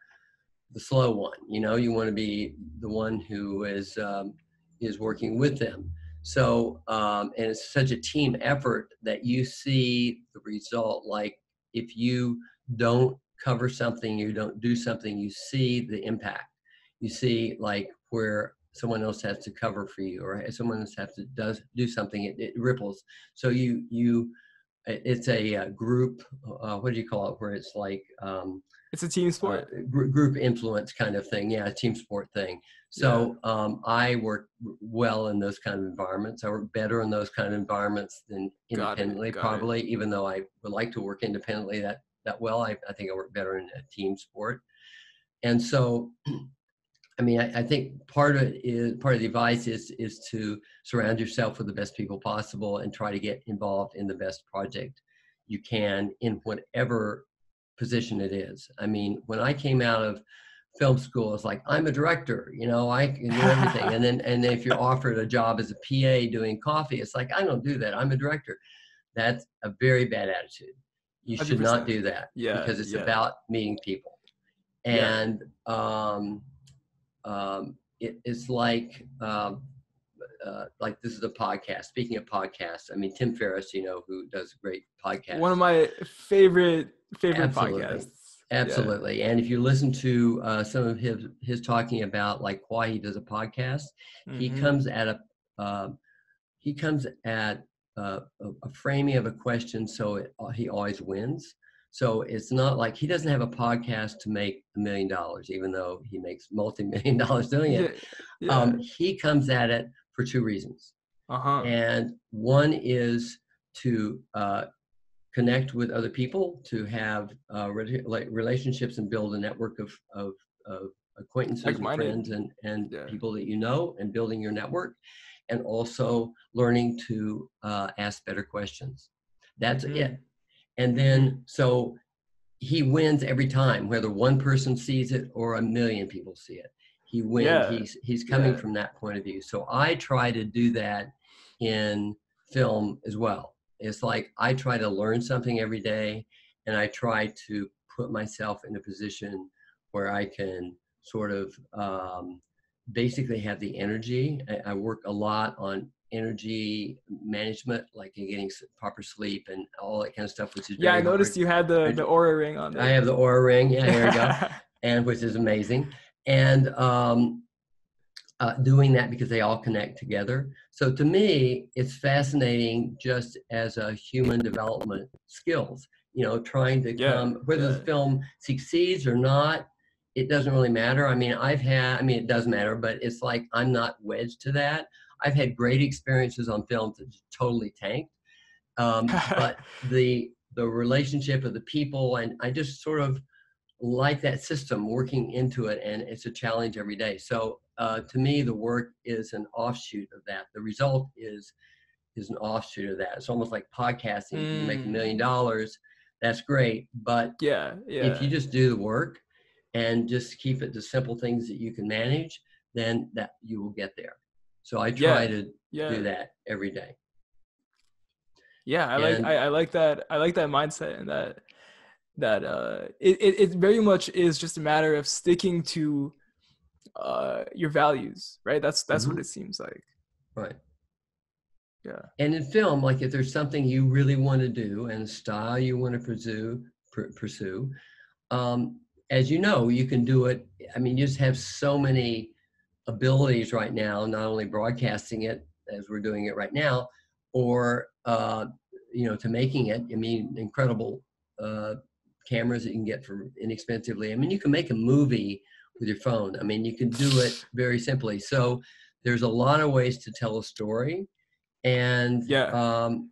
the slow one. You know, you want to be the one who is um, is working with them. So, um, and it's such a team effort that you see the result. Like if you don't cover something, you don't do something, you see the impact. You see like where someone else has to cover for you or someone else has to does do something, it, it ripples. So you you it's a, a group. Uh, what do you call it? Where it's like um, it's a team sport, uh, gr- group influence kind of thing. Yeah, a team sport thing. So yeah. um, I work well in those kind of environments. I work better in those kind of environments than independently, got it, got probably. It. Even though I would like to work independently, that that well. I, I think I work better in a team sport. And so, I mean, I, I, think part of it is part of the advice is is to surround yourself with the best people possible and try to get involved in the best project you can in whatever position it is. I mean, when I came out of film school, it's like I'm a director, you know, I can do everything. and then and then if you're offered a job as a PA doing coffee, it's like I don't do that. I'm a director. That's a very bad attitude you 100%. should not do that yeah, because it's yeah. about meeting people and yeah. um, um, it, it's like um, uh, like this is a podcast speaking of podcasts i mean tim ferriss you know who does great podcasts one of my favorite favorite absolutely. podcasts absolutely yeah. and if you listen to uh, some of his his talking about like why he does a podcast mm-hmm. he comes at a uh, he comes at uh, a, a, framing of a question so it, uh, he always wins. So it's not like he doesn't have a podcast to make a million dollars, even though he makes multi-million dollars doing it. Yeah, yeah. Um, he comes at it for two reasons. Uh-huh. And one is to uh, connect with other people, to have uh, re- like relationships and build a network of, of, of acquaintances and friends and, and yeah. people that you know and building your network and also learning to uh, ask better questions. That's mm-hmm. it. And then, so he wins every time, whether one person sees it or a million people see it. He wins. Yeah. He's he's coming yeah. from that point of view. So I try to do that in film as well. It's like I try to learn something every day, and I try to put myself in a position where I can sort of um, basically have the energy. I, I work a lot on energy management, like getting proper sleep and all that kind of stuff, which is yeah. I noticed hard. you had the the Oura ring on. There. I have the Oura ring. Yeah, there you go, and which is amazing. And um, uh, doing that because they all connect together. So to me, it's fascinating just as a human development skills. You know, trying to yeah, come whether yeah. the film succeeds or not it doesn't really matter. I mean, I've had, I mean, it does matter, but it's like I'm not wedged to that. I've had great experiences on films that just totally tanked. Um, but the the relationship of the people, and I just sort of like that system working into it, and it's a challenge every day. So uh, to me, the work is an offshoot of that. The result is is an offshoot of that. It's almost like podcasting. Mm. You make a million mm. dollars, that's great. But yeah, yeah. if you just do the work, and just keep it to simple things that you can manage, then that you will get there. So I try Yeah. to Yeah. do that every day. Yeah, I like I, I like that I like that mindset and that that uh it, it, it very much is just a matter of sticking to uh your values, right? That's that's what Mhm. it seems like. Right. Yeah. And in film, like if there's something you really want to do and style you want to pursue, pr- pursue, um, as you know, you can do it. I mean, you just have so many abilities right now, not only broadcasting it as we're doing it right now, or uh, you know, to making it. I mean, incredible uh, cameras that you can get for inexpensively. I mean, you can make a movie with your phone. I mean, you can do it very simply. So there's a lot of ways to tell a story, and Yeah. um,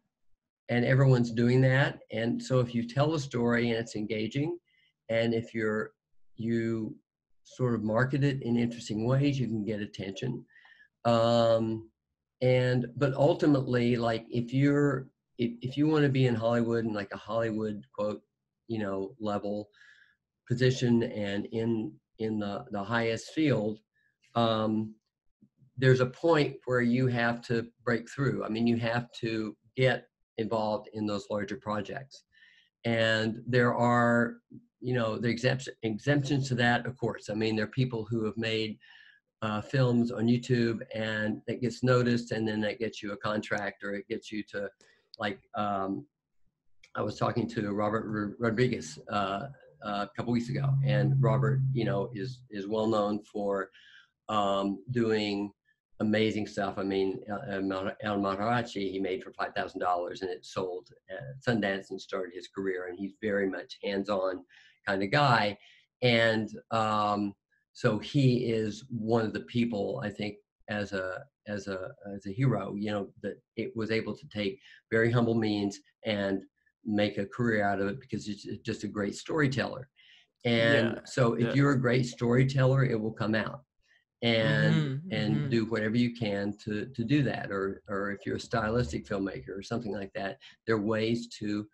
and everyone's doing that. And so if you tell a story and it's engaging, and if you're you sort of market it in interesting ways, you can get attention. Um, and but ultimately, like if you're if, if you want to be in Hollywood and like a Hollywood quote, you know, level position and in in the the highest field, um, there's a point where you have to break through. I mean, you have to get involved in those larger projects, and there are you know the exemption, exemptions to that. Of course, I mean there are people who have made uh, films on YouTube and it gets noticed, and then that gets you a contract or it gets you to like um, I was talking to Robert R- Rodriguez uh, a couple weeks ago, and Robert, you know, is is well known for um, doing amazing stuff. I mean, uh, uh, El Mariachi he made for five thousand dollars, and it sold at Sundance and started his career. And he's very much hands-on kind of guy, and um, so he is one of the people I think as a as a as a hero. You know that it was able to take very humble means and make a career out of it because it's just a great storyteller. And Yeah, so if yeah. you're a great storyteller, it will come out. And Mhm, and mhm. do whatever you can to to do that. Or or if you're a stylistic filmmaker or something like that, there are ways to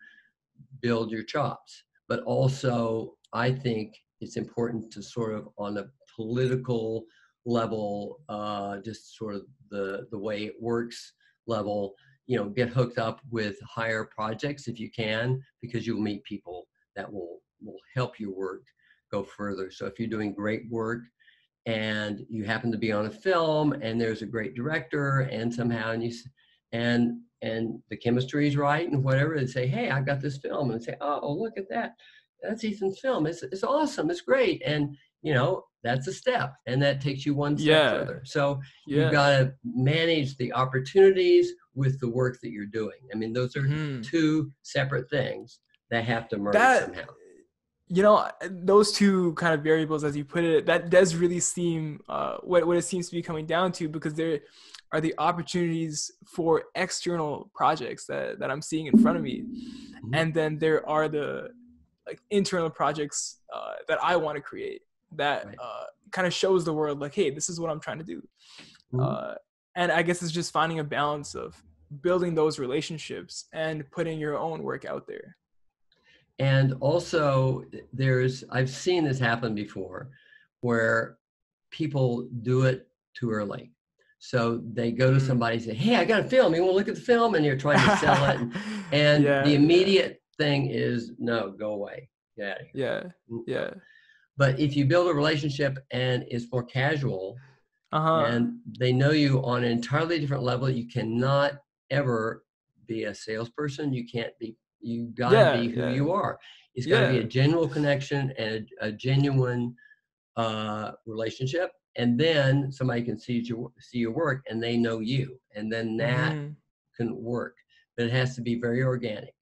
build your chops. But also I think it's important to sort of on a political level, uh, just sort of the the way it works level, you know, get hooked up with higher projects if you can, because you'll meet people that will will help your work go further. So if you're doing great work and you happen to be on a film and there's a great director and somehow and you and and the chemistry is right and whatever they say hey i got this film and say oh look at that. That's ethan's film. It's, it's awesome. It's great. And you know that's a step and that takes you one step Yeah. further. So Yeah. you've got to manage the opportunities with the work that you're doing. I mean those are Mhm. two separate things that have to merge that somehow. you know those two kind of variables as you put it that does really seem uh, what, what it seems to be coming down to because there are the opportunities for external projects that, that i'm seeing in front of me Mhm. and then there are the like internal projects uh, that i want to create that Right. uh, kind of shows the world like hey this is what i'm trying to do Mhm. uh, and i guess it's just finding a balance of building those relationships and putting your own work out there And also, there's, I've seen this happen before where people do it too early. So they go to Mm. somebody and say, Hey, I got a film. You want to look at the film? And you're trying to sell it. And, and Yeah, the yeah. immediate thing is, No, go away. Get out of here. yeah Mm. yeah But if you build a relationship and it's more casual uh-huh and they know you on an entirely different level, you cannot ever be a salesperson. You can't be, you got to Yeah, be who yeah. you are. It's got to be a general connection and a, a genuine uh, relationship. And then somebody can see your see your work and they know you, and then that Mhm. can work. But it has to be very organic,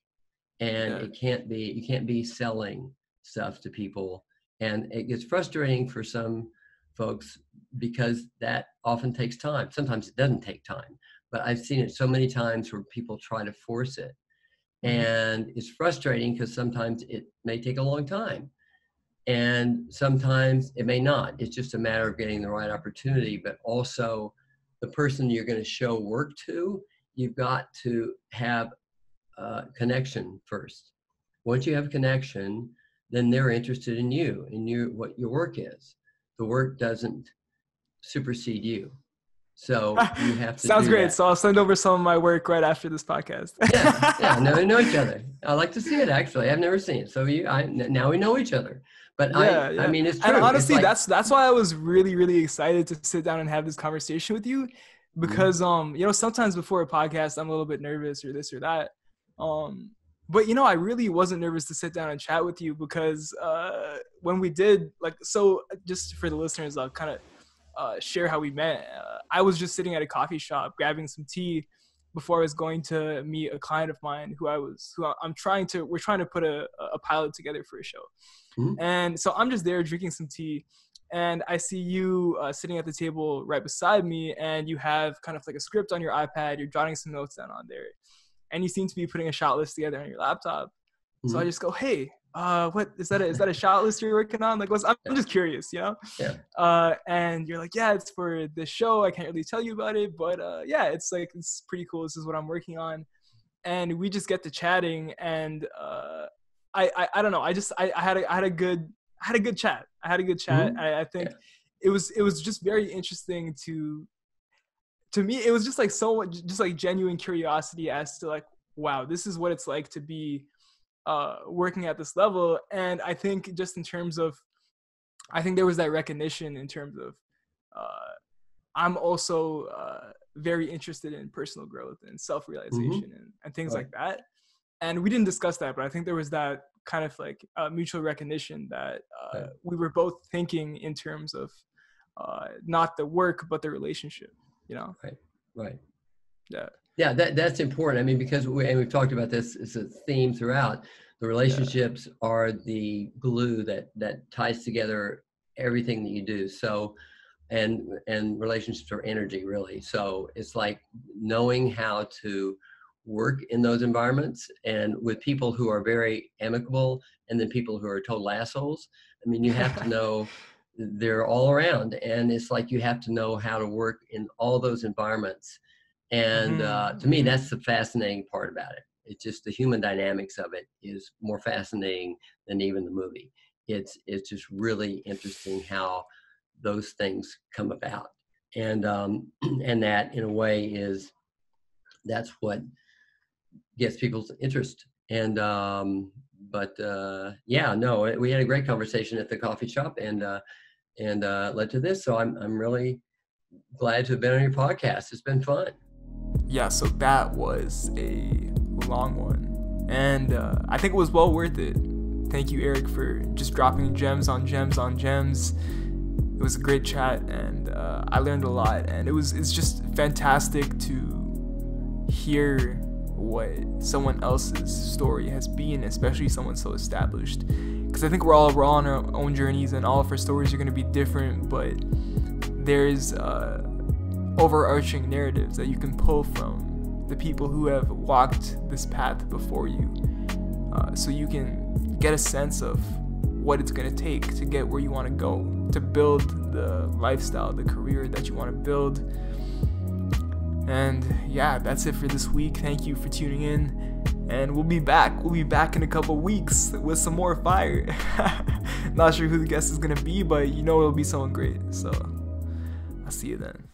and Yeah. it can't be you can't be selling stuff to people. And it gets frustrating for some folks because that often takes time. Sometimes it doesn't take time, but I've seen it so many times where people try to force it, Mhm. and it's frustrating because sometimes it may take a long time and sometimes it may not it's just a matter of getting the right opportunity but also the person you're going to show work to you've got to have a connection first once you have a connection then they're interested in you and you what your work is the work doesn't supersede you. So you have to. Sounds great. That. So I'll send over some of my work right after this podcast. yeah, yeah. Now we know each other. I like to see it. Actually, I've never seen it. So you, I now we know each other. But yeah, I, yeah. I mean, it's true. And honestly, like, that's that's why I was really, really excited to sit down and have this conversation with you, mm-hmm. because mm-hmm. um, you know, sometimes before a podcast, I'm a little bit nervous or this or that. Um, but you know, I really wasn't nervous to sit down and chat with you because uh, when we did, like, so just for the listeners, I'll kind of uh, share how we met. Uh, I was just sitting at a coffee shop grabbing some tea before I was going to meet a client of mine who I was who I'm trying to we're trying to put a, a pilot together for a show. Mm-hmm. And so I'm just there drinking some tea and I see you uh, sitting at the table right beside me and you have kind of like a script on your iPad, you're jotting some notes down on there. And you seem to be putting a shot list together on your laptop. Mm-hmm. So I mm-hmm. just go, "Hey, uh, what is that? A, is that a shot list you're working on? Like, what's, I'm, I'm just curious, you know? Yeah. Uh, and you're like, yeah, it's for this show. I can't really tell you about it, but uh, yeah, it's like it's pretty cool. This is what I'm working on, and we just get to chatting, and uh, I, I, I don't know. I just I, I had a I had a good I had a good chat. I had a good chat. Mm-hmm. I, I think yeah. it was it was just very interesting to to me. It was just like so much, just like genuine curiosity as to like, wow, this is what it's like to be uh, working at this level. And I think just in terms of, I think there was that recognition in terms of, uh, I'm also uh, very interested in personal growth and self realization mm-hmm. and, and, things right. like that. And we didn't discuss that, but I think there was that kind of like uh, mutual recognition that uh, right. we were both thinking in terms of uh, not the work, but the relationship, you know? Right, right. Yeah. Yeah, that that's important. I mean, because we and we've talked about this as a theme throughout. The relationships yeah. are the glue that that ties together everything that you do. So, and and relationships are energy really. So it's like knowing how to work in those environments and with people who are very amicable and then people who are total assholes. I mean, you have to know they're all around and it's like you have to know how to work in all those environments and uh, to me, mm-hmm. that's the fascinating part about it. It's just the human dynamics of it is more fascinating than even the movie. It's it's just really interesting how those things come about, and um, and that in a way is that's what gets people's interest. And um, but uh, yeah, no, we had a great conversation at the coffee shop, and uh, and uh, led to this. So I'm I'm really glad to have been on your podcast. It's been fun yeah, so that was a long one. And uh, I think it was well worth it. Thank you, Eric, for just dropping gems on gems on gems. It was a great chat, and uh, I learned a lot. And it was it's just fantastic to hear what someone else's story has been, especially someone so established. Because I think we're all we're all on our own journeys, and all of our stories are going to be different. But there's uh, overarching narratives that you can pull from the people who have walked this path before you uh, so you can get a sense of what it's going to take to get where you want to go to build the lifestyle the career that you want to build. And yeah that's it for this week. Thank you for tuning in and we'll be back. We'll be back in a couple weeks with some more fire. Not sure who the guest is going to be but you know it'll be someone great. So i'll see you then